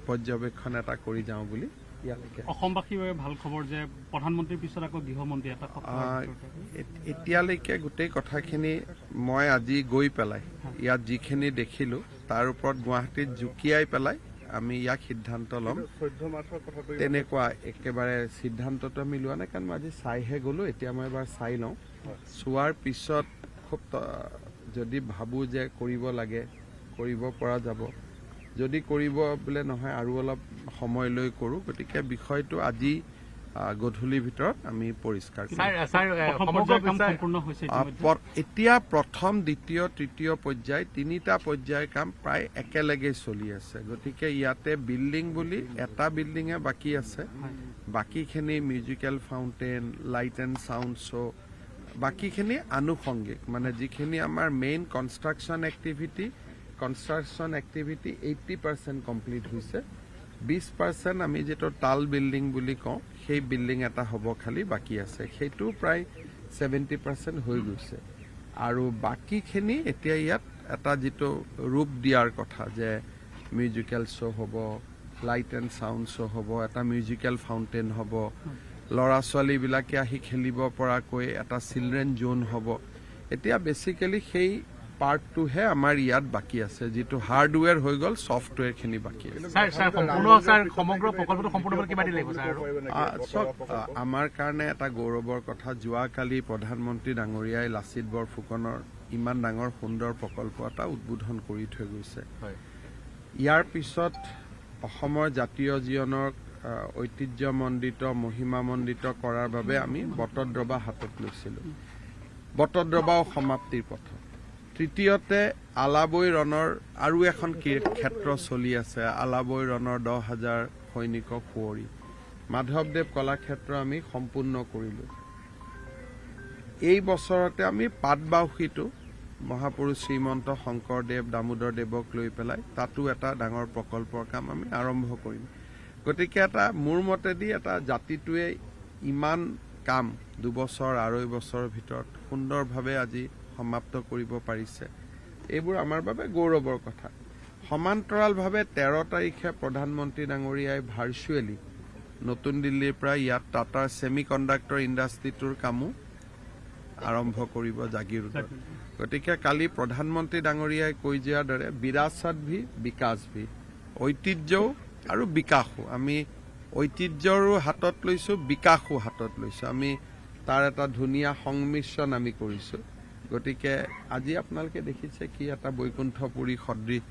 পৰ্যবেক্ষণ এটা কৰি যাওঁ বুলি অসমবাসীৰ বাবে ভাল খবৰ যে প্ৰধানমন্ত্ৰীৰ পিছত আকৌ গৃহমন্ত্ৰী এটা এতিয়ালৈকে গোটেই কথাখিনি মই আজি গৈ পেলাই ইয়াত যিখিনি দেখিলোঁ তাৰ ওপৰত গুৱাহাটীত জুকিয়াই পেলাই আমি ইয়াক সিদ্ধান্ত ল'ম। তেনেকুৱা একেবাৰে সিদ্ধান্তটো আমি লোৱা নাই কাৰণ মই আজি চাইহে গ'লো এতিয়া মই এবাৰ চাই লওঁ। চোৱাৰ পিছত খুব যদি ভাবোঁ যে কৰিব লাগে কৰিব পৰা যাব। যদি কৰিব বোলে নহয় আৰু অলপ সময় লৈ কৰোঁ। গতিকে বিষয়টো আজি গধূলিৰ ভিতৰত আমি পৰিষ্কাৰ এতিয়া প্ৰথম দ্বিতীয় তৃতীয় পৰ্যায় তিনিটা পৰ্যায়ৰ কাম প্ৰায় একেলগে চলি আছে। গতিকে ইয়াতে বিল্ডিং বুলি এটা বিল্ডিঙে বাকী আছে। বাকীখিনি musical fountain light and sound show' বাকীখিনি আনুষংগিক। মানে যিখিনি আমাৰ main construction activity construction activity eighty percent complete হৈছে। বিছ পাৰ্চেণ্ট আমি যিটো টাল বিল্ডিং বুলি কওঁ সেই বিল্ডিং এটা হ'ব খালি বাকী আছে। সেইটো প্ৰায় ছেভেণ্টি পাৰ্চেণ্ট হৈ গৈছে। আৰু বাকীখিনি এতিয়া ইয়াত এটা যিটো ৰূপ দিয়াৰ কথা যে মিউজিকেল শ্ব' হ'ব লাইট এণ্ড চাউণ্ড শ্ব' হ'ব এটা মিউজিকেল ফাউণ্টেইন হ'ব ল'ৰা ছোৱালীবিলাকে আহি খেলিব পৰাকৈ এটা চিলড্ৰেন জ'ন হ'ব। এতিয়া বেচিকেলি সেই পাৰ্টটোহে আমাৰ ইয়াত বাকী আছে। যিটো হাৰ্ডৱেৰ হৈ গ'ল ছফ্টৱেৰখিনি বাকী আছে। চাওক আমাৰ কাৰণে এটা গৌৰৱৰ কথা যোৱাকালি প্ৰধানমন্ত্ৰী ডাঙৰীয়াই লাচিত বৰফুকনৰ ইমান ডাঙৰ সুন্দৰ প্ৰকল্প এটা উদ্বোধন কৰি থৈ গৈছে। ইয়াৰ পিছত অসমৰ জাতীয় জীৱনক ঐতিহ্যমণ্ডিত মহিমামণ্ডিত কৰাৰ বাবে আমি বটদ্ৰৱা হাতত লৈছিলোঁ। বটদ্ৰৱাও সমাপ্তিৰ পথত। তৃতীয়তে আলাবৈ ৰণৰ আৰু এখন ক্ষেত্ৰ চলি আছে আলাবৈ ৰণৰ দহ হাজাৰ সৈনিকক সুঁৱৰি। মাধৱদেৱ কলাক্ষেত্ৰ আমি সম্পূৰ্ণ কৰিলোঁ। এই বছৰতে আমি পাটবাউসীটো মহাপুৰুষ শ্ৰীমন্ত শংকৰদেৱ দামোদৰদেৱক লৈ পেলাই তাতো এটা ডাঙৰ প্ৰকল্পৰ কাম আমি আৰম্ভ কৰিম। গতিকে এটা মোৰ মতেদি এটা জাতিটোৱে ইমান কাম দুবছৰ আঢ়ৈ বছৰৰ ভিতৰত সুন্দৰভাৱে আজি সমাপ্ত কৰিব পাৰিছে। এইবোৰ আমাৰ বাবে গৌৰৱৰ কথা। সমান্তৰালভাৱে তেৰ তাৰিখে প্ৰধানমন্ত্ৰী ডাঙৰীয়াই ভাৰ্চুৱেলি নতুন দিল্লীৰ পৰা ইয়াত টাটাৰ ছেমি কণ্ডাক্টৰ ইণ্ডাষ্ট্ৰিটোৰ কামো আৰম্ভ কৰিব জাগিৰোডত গতিকে কালি প্ৰধানমন্ত্ৰী ডাঙৰীয়াই কৈ যোৱাৰ দৰে বিৰাচত ভি বিকাশ ভি ঐতিহ্যও আৰু বিকাশো। আমি ঐতিহ্যৰো হাতত লৈছোঁ বিকাশো হাতত লৈছোঁ। আমি তাৰ এটা ধুনীয়া সংমিশ্ৰণ আমি কৰিছোঁ। গতিকে আজি আপোনালোকে দেখিছে কি এটা বৈকুণ্ঠপুৰী সদৃশ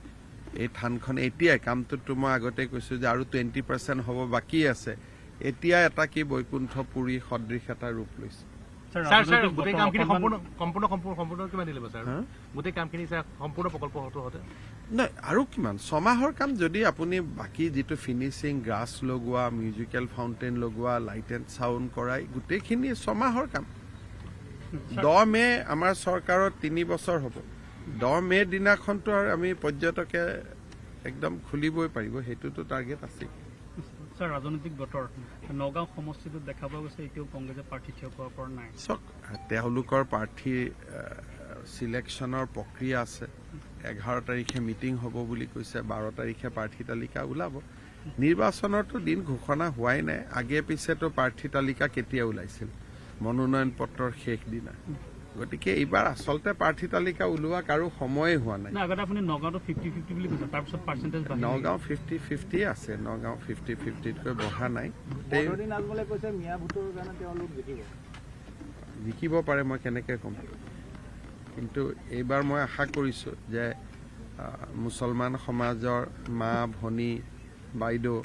এই থানখন। এতিয়াই কামটোতো মই আগতে কৈছোঁ যে আৰু টুৱেণ্টি পাৰ্চেণ্ট হ'ব বাকী আছে। এতিয়া এটা কি বৈকুণ্ঠপুৰী সদৃশ এটা ৰূপ লৈছে। নাই আৰু কিমান? ছমাহৰ কাম যদি আপুনি বাকী যিটো ফিনিচিং গ্ৰাছ লগোৱা মিউজিকেল ফাউণ্টেইন লগোৱা লাইট এণ্ড চাউণ্ড কৰাই গোটেইখিনি ছমাহৰ কাম। দহ মে আমাৰ চৰকাৰৰ তিনি বছৰ হ'ব। দহ মে দিনাখনতো আৰু আমি পৰ্যটকে একদম খুলিবই পাৰিব সেইটোতো টাৰ্গেট আছে ছাৰ ৰাজনৈতিক বতৰ নগাঁও সমষ্টিটোত দেখা পোৱা গৈছে এতিয়াও কংগ্ৰেছে প্ৰাৰ্থী থিয় কৰাব পৰা নাই। চাওক তেওঁলোকৰ প্ৰাৰ্থী চিলেকশ্যনৰ প্ৰক্ৰিয়া আছে। এঘাৰ তাৰিখে মিটিং হ'ব বুলি কৈছে বাৰ তাৰিখে প্ৰাৰ্থী তালিকা ওলাব। নিৰ্বাচনৰতো দিন ঘোষণা হোৱাই নাই আগে পিছেতো প্ৰাৰ্থী তালিকা কেতিয়া ওলাইছিল? মনোনয়ন পত্ৰৰ শেষ দিনা। গতিকে এইবাৰ আচলতে প্ৰাৰ্থী তালিকা ওলোৱা কাৰো সময়ে হোৱা নাই। নগাঁও ফিফটি ফিফটি আছে নগাঁও ফিফটি ফিফটিতকৈ বঢ়া নাই। জিকিব। পাৰে মই কেনেকৈ ক'ম? কিন্তু এইবাৰ মই আশা কৰিছোঁ যে মুছলমান সমাজৰ মা ভনী বাইদেউ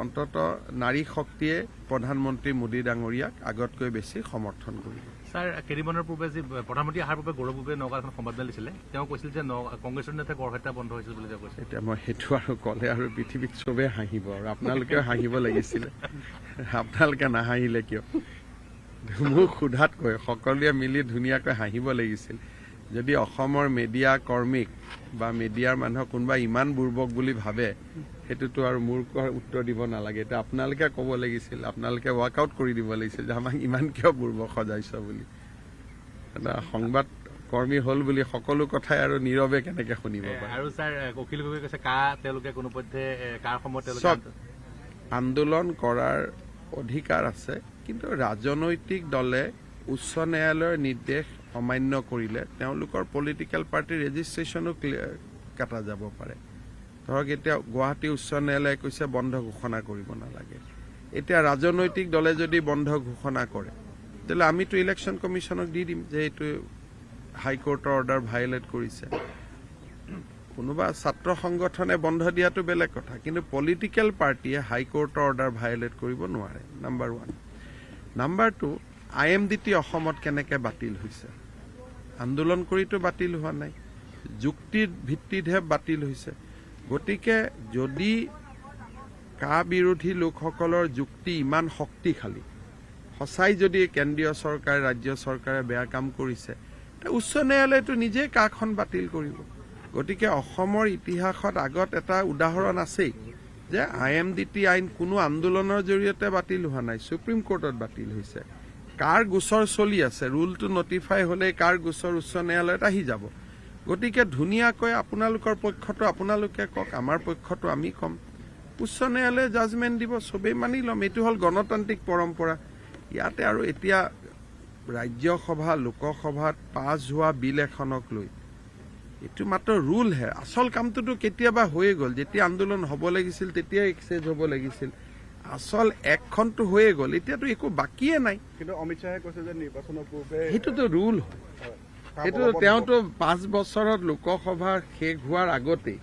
অন্তত নাৰী শক্তিয়ে প্ৰধানমন্ত্ৰী মোদী ডাঙৰীয়াক আগতকৈ বেছি সমৰ্থন কৰিব। ছাৰ কেইদিনমানৰ পূৰ্বে যি প্ৰধানমন্ত্ৰী অহাৰ পূৰ্বে গৌৰৱ গগৈয়ে নগাঁৱত এখন সংবাদমেল দিছিলে। তেওঁ কৈছিল যে কংগ্ৰেছৰ নেতা গড়হত্যা বন্ধ হৈছিল বুলি তেওঁ কৈছে এতিয়া মই সেইটো আৰু ক'লে আৰু পৃথিৱীত চবেই হাঁহিব আৰু আপোনালোকেও হাঁহিব লাগিছিলে। আপোনালোকে নাহাঁহিলে কিয়? মোক সোধাতকৈ সকলোৱে মিলি ধুনীয়াকৈ হাঁহিব লাগিছিল। যদি অসমৰ মিডিয়া কৰ্মীক বা মিডিয়াৰ মানুহক কোনোবা ইমান বুৰ্বক বুলি ভাবে সেইটোতো আৰু মোৰ উত্তৰ দিব নালাগে। এতিয়া আপোনালোকে ক'ব লাগিছিল আপোনালোকে ৱাৰ্কআউট কৰি দিব লাগিছিল যে আমাক ইমান কিয় বুৰ্বক সজাইছ বুলি। এটা সংবাদ কৰ্মী হ'ল বুলি সকলো কথাই আৰু নীৰৱে কেনেকে শুনিব এ, পাৰে। আৰু ছাৰ অখিল গগৈয়ে কৈছে কা তেওঁলোকে কোনোপধ্যে এ, কাৰ সময়ত চব তেওঁলোকে আন্দোলন কৰাৰ অধিকাৰ আছে কিন্তু ৰাজনৈতিক দলে উচ্চ ন্যায়ালয়ৰ নিৰ্দেশ অমান্য কৰিলে তেওঁলোকৰ পলিটিকেল পাৰ্টিৰ ৰেজিষ্ট্ৰেশ্যনো কাটা যাব পাৰে। ধৰক এতিয়া গুৱাহাটী উচ্চ ন্যায়ালয়ে কৈছে বন্ধ ঘোষণা কৰিব নালাগে। এতিয়া ৰাজনৈতিক দলে যদি বন্ধ ঘোষণা কৰে তেতিয়াহ'লে আমিতো ইলেকশ্যন কমিশ্যনক দি দিম যে এইটো হাইকোৰ্টৰ অৰ্ডাৰ ভায়লেট কৰিছে। কোনোবা ছাত্ৰ সংগঠনে বন্ধ দিয়াটো বেলেগ কথা কিন্তু পলিটিকেল পাৰ্টীয়ে হাইকোৰ্টৰ অৰ্ডাৰ ভায়লেট কৰিব নোৱাৰে number one number two I M D T অসমত কেনেকে বাতিল হৈছে? আন্দোলন কৰিতো বাতিল হোৱা নাই যুক্তিৰ ভিত্তিতহে বাতিল হৈছে। গতিকে যদি কা বিৰোধী লোকসকলৰ যুক্তি ইমান শক্তিশালী সঁচাই যদি কেন্দ্ৰীয় চৰকাৰ ৰাজ্য চৰকাৰে বেয়া কাম কৰিছে উচ্চ ন্যায়ালয়টো নিজেই কাখন বাতিল কৰিব। গতিকে অসমৰ ইতিহাসত আগত এটা উদাহৰণ আছেই যে আই এম ডি টি আইন কোনো আন্দোলনৰ জৰিয়তে বাতিল হোৱা নাই ছুপ্ৰিম কোৰ্টত বাতিল হৈছে। কাৰ গোচৰ চলি আছে? ৰুলটো নটিফাই হ'লেই কাৰ গোচৰ উচ্চ ন্যায়ালয়ত আহি যাব। গতিকে ধুনীয়াকৈ আপোনালোকৰ পক্ষটো আপোনালোকে কওক আমাৰ পক্ষটো আমি ক'ম। উচ্চ ন্যায়ালয়ে জাজমেণ্ট দিব চবেই মানি ল'ম। এইটো হ'ল গণতান্ত্ৰিক পৰম্পৰা। ইয়াতে আৰু এতিয়া ৰাজ্যসভা লোকসভাত পাছ হোৱা বিল এখনক লৈ। এইটো মাত্ৰ ৰুলহে। আচল কামটোতো কেতিয়াবা হৈয়ে গ'ল। যেতিয়া আন্দোলন হ'ব লাগিছিল তেতিয়াই এক্সেঞ্জ হ'ব লাগিছিল। আচল একখনটো হৈয়ে গ'ল এতিয়াতো একো বাকীয়ে নাই। কিন্তু অমিত শ্বাহে কৈছে যে নিৰ্বাচনৰ পূৰ্বে সেইটোতো ৰুল হয়। সেইটো তেওঁতো পাঁচ বছৰত লোকসভা শেষ হোৱাৰ আগতেই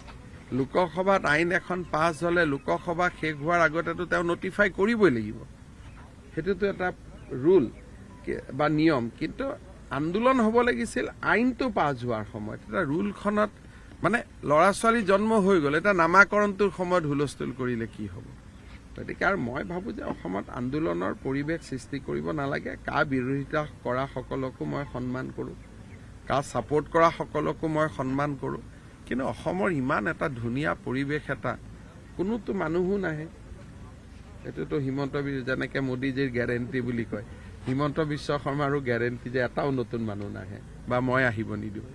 লোকসভাত আইন এখন পাছ হ'লে লোকসভা শেষ হোৱাৰ আগতেতো তেওঁ নটিফাই কৰিবই লাগিব। সেইটোতো এটা ৰুল বা নিয়ম। কিন্তু আন্দোলন হ'ব লাগিছিল আইনটো পাছ হোৱাৰ সময়ত। এটা ৰুলখনত মানে ল'ৰা ছোৱালী জন্ম হৈ গ'ল এটা নামাকৰণটোৰ সময়ত হুলস্থুল কৰিলে কি হ'ব? গতিকে আৰু মই ভাবোঁ যে অসমত আন্দোলনৰ পৰিৱেশ সৃষ্টি কৰিব নালাগে। কা বিৰোধিতা কৰা সকলকো মই সন্মান কৰোঁ। কা ছাপৰ্ট কৰা সকলকো মই সন্মান কৰোঁ। কিন্তু অসমৰ ইমান এটা ধুনীয়া পৰিৱেশ এটা কোনোতো মানুহো নাহে। এইটোতো হিমন্ত যেনেকৈ মোদীজীৰ গেৰেণ্টি বুলি কয়। হিমন্ত বিশ্ব শৰ্মাৰো গেৰেণ্টি যে এটাও নতুন মানুহ নাহে বা মই আহিব নিদিওঁ।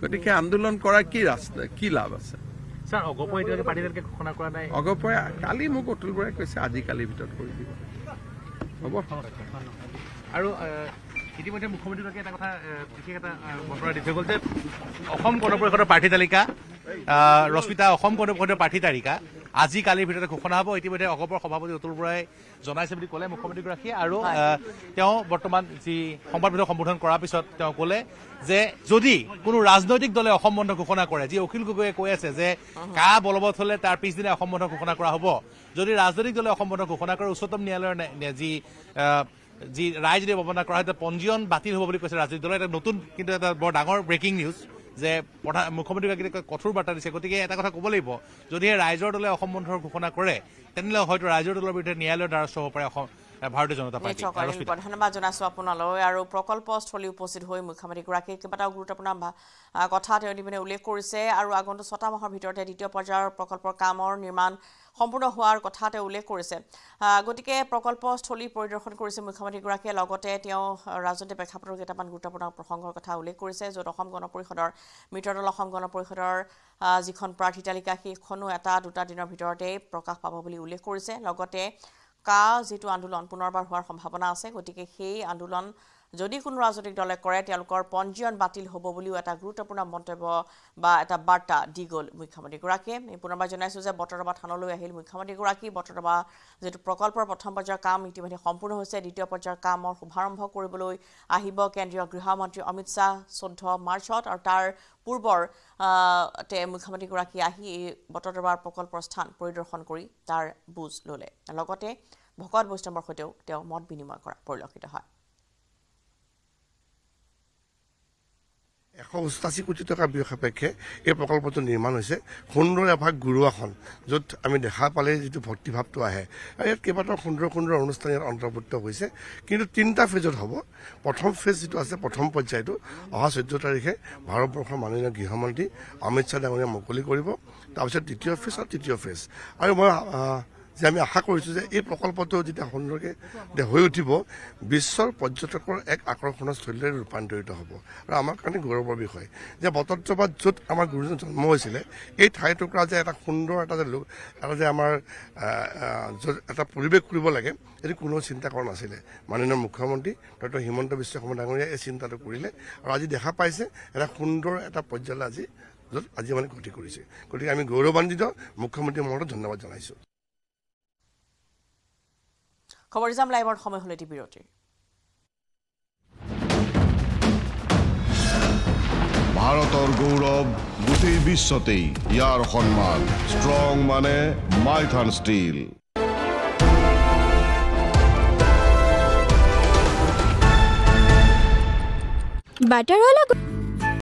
গতিকে আন্দোলন কৰাৰ কি ৰাস্তা কি লাভ আছে? ছাৰ অগপই এতিয়ালৈকে পাৰ্টি এতিয়ালৈকে ঘোষণা কৰা নাই। অগপৰে কালি মোক অতুল বৰাই কৈছে আজি কালিৰ ভিতৰত কৰি দিব। হ'ব। আৰু ইতিমধ্যে মুখ্যমন্ত্ৰীগৰাকীয়ে এটা কথা বিশেষ এটা বতৰা দি থৈ গ'ল যে অসম গণ পৰিষদৰ প্ৰাৰ্থী তালিকা ৰশ্মিতা অসম গণ পৰিষদৰ প্ৰাৰ্থী তালিকা। আজি কালিৰ ভিতৰতে ঘোষণা হ'ব। ইতিমধ্যে অগপৰ সভাপতি অতুল বৰাই জনাইছে বুলি ক'লে মুখ্যমন্ত্ৰীগৰাকীয়ে আৰু তেওঁ বৰ্তমান যি সংবাদমেলক সম্বোধন কৰাৰ পিছত তেওঁ ক'লে যে যদি কোনো ৰাজনৈতিক দলে অসম বন্ধ ঘোষণা কৰে যি অখিল গগৈয়ে কৈ আছে যে কা বলবৎ হ'লে তাৰ পিছদিনা অসম বন্ধ ঘোষণা কৰা হ'ব। যদি ৰাজনৈতিক দলে অসম বন্ধ ঘোষণা কৰে উচ্চতম ন্যায়ালয়ৰ যি যি ৰায় যদি অৱমাননা কৰা হয় তেতিয়া পঞ্জীয়ন বাতিল হ'ব বুলি কৈছে ৰাজনৈতিক দলে এটা নতুন কিন্তু এটা বৰ ডাঙৰ ব্ৰেকিং নিউজ যে প্ৰধান মুখ্যমন্ত্ৰীগৰাকীয়ে কঠোৰ বাৰ্তা দিছে। গতিকে এটা কথা ক'ব লাগিব যদিহে ৰাইজৰ দলে অসম বন্ধৰ ঘোষণা কৰে তেনেহ'লে হয়তো ৰাইজৰ দলৰ বিৰুদ্ধে ন্যায়ালয়ৰ দ্বাৰস্থ হ'ব পাৰে অসম ভাৰতীয় জনতা পাৰ্টি। ধন্যবাদ জনাইছো আপোনালৈ। আৰু প্ৰকল্পস্থলী উপস্থিত হৈ মুখ্যমন্ত্ৰীগৰাকীয়ে কেইবাটাও গুৰুত্বপূৰ্ণ কথা তেওঁ ইতিমধ্যে উল্লেখ কৰিছে। আৰু আগন্তুক ছটা মাহৰ ভিতৰতে দ্বিতীয় পৰ্যায়ৰ প্ৰকল্পৰ কামৰ নিৰ্মাণ সম্পূৰ্ণ হোৱাৰ কথা তেওঁ উল্লেখ কৰিছে। গতিকে প্ৰকল্পস্থলী পৰিদৰ্শন কৰিছে মুখ্যমন্ত্ৰীগৰাকীয়ে। লগতে তেওঁ ৰাজনৈতিক প্ৰেক্ষাপটৰ কেইটামান গুৰুত্বপূৰ্ণ প্ৰসংগৰ কথা উল্লেখ কৰিছে। য'ত অসম গণ পৰিষদৰ মিত্ৰদল অসম গণ পৰিষদৰ যিখন প্ৰাৰ্থী তালিকা সেইখনো এটা দুটা দিনৰ ভিতৰতেই প্ৰকাশ পাব বুলি উল্লেখ কৰিছে। লগতে কা যিটো আন্দোলন পুনৰবাৰ হোৱাৰ সম্ভাৱনা আছে গতিকে সেই আন্দোলন যদি কোনো ৰাজনৈতিক দলে কৰে তেওঁলোকৰ পঞ্জীয়ন বাতিল হ'ব বুলিও এটা গুৰুত্বপূৰ্ণ মন্তব্য বা এটা বাৰ্তা দি গ'ল মুখ্যমন্ত্ৰীগৰাকীয়ে। পুনৰবাৰ জনাইছোঁ যে বটৰদবা থানলৈ আহিল মুখ্যমন্ত্ৰীগৰাকী। বটৰদবা যিটো প্ৰকল্পৰ প্ৰথম পৰ্যায়ৰ কাম ইতিমধ্যে সম্পূৰ্ণ হৈছে। দ্বিতীয় পৰ্যায়ৰ কামৰ শুভাৰম্ভ কৰিবলৈ আহিব কেন্দ্ৰীয় গৃহমন্ত্ৰী অমিত শ্বাহ চৈধ্য মাৰ্চত আৰু তাৰ পূৰ্বৰ মুখ্যমন্ত্ৰীগৰাকী আহি এই বটৰদবাৰ প্ৰকল্পৰ স্থান পৰিদৰ্শন কৰি তাৰ বুজ ল'লে। লগতে ভকত বৈষ্ণৱৰ সৈতেও তেওঁ মত বিনিময় কৰা পৰিলক্ষিত হয়। এশ অষ্টাশী কোটি টকা ব্যয় সাপেক্ষে এই প্ৰকল্পটো নিৰ্মাণ হৈছে সুন্দৰ এভাগ গুৰুৱাসন য'ত আমি দেখা পালে যিটো ভক্তিভাৱটো আহে। আৰু ইয়াত কেইবাটাও সুন্দৰ সুন্দৰ অনুষ্ঠান ইয়াত অন্তৰ্ভুক্ত হৈছে। কিন্তু তিনিটা ফেজত হ'ব। প্ৰথম ফেজ যিটো আছে প্ৰথম পৰ্যায়টো। অহা চৈধ্য তাৰিখে ভাৰতবৰ্ষৰ মাননীয় গৃহমন্ত্ৰী অমিত শ্বাহ ডাঙৰীয়া মুকলি কৰিব। তাৰপিছত দ্বিতীয় ফেজ আৰু তৃতীয় ফেজ। আৰু মই যে আমি আশা কৰিছোঁ যে এই প্ৰকল্পটো যেতিয়া সুন্দৰকৈ হৈ উঠিব বিশ্বৰ পৰ্যটকৰ এক আকৰ্ষণৰ স্থলীলৈ ৰূপান্তৰিত হ'ব। আৰু আমাৰ কাৰণে গৌৰৱৰ বিষয়। যে বটদ্ৰবাত য'ত আমাৰ গুৰুজন জন্ম হৈছিলে এই ঠাই টুকুৰা যে এটা সুন্দৰ এটা যে লোক এটা যে আমাৰ য'ত এটা পৰিৱেশ কৰিব লাগে এইটো কোনেও চিন্তা কৰা নাছিলে। মাননীয় মুখ্যমন্ত্ৰী ডক্টৰ হিমন্ত বিশ্ব শৰ্মা ডাঙৰীয়াই এই চিন্তাটো কৰিলে আৰু আজি দেখা পাইছে এটা সুন্দৰ এটা পৰ্যায়লৈ আজি য'ত আজি মানে গতি কৰিছে। গতিকে আমি গৌৰৱান্বিত। মুখ্যমন্ত্ৰী মহোদয়ক ধন্যবাদ জনাইছোঁ। খবৰ যাম লাইভৰ সময় হ'ল এটি বিৰতিৰ। ভাৰতৰ গৌৰৱ গোটেই বিশ্বতেই ইয়াৰ সন্মান। ষ্ট্ৰং মানে মাইথান ষ্টীল বাটাৰৱালা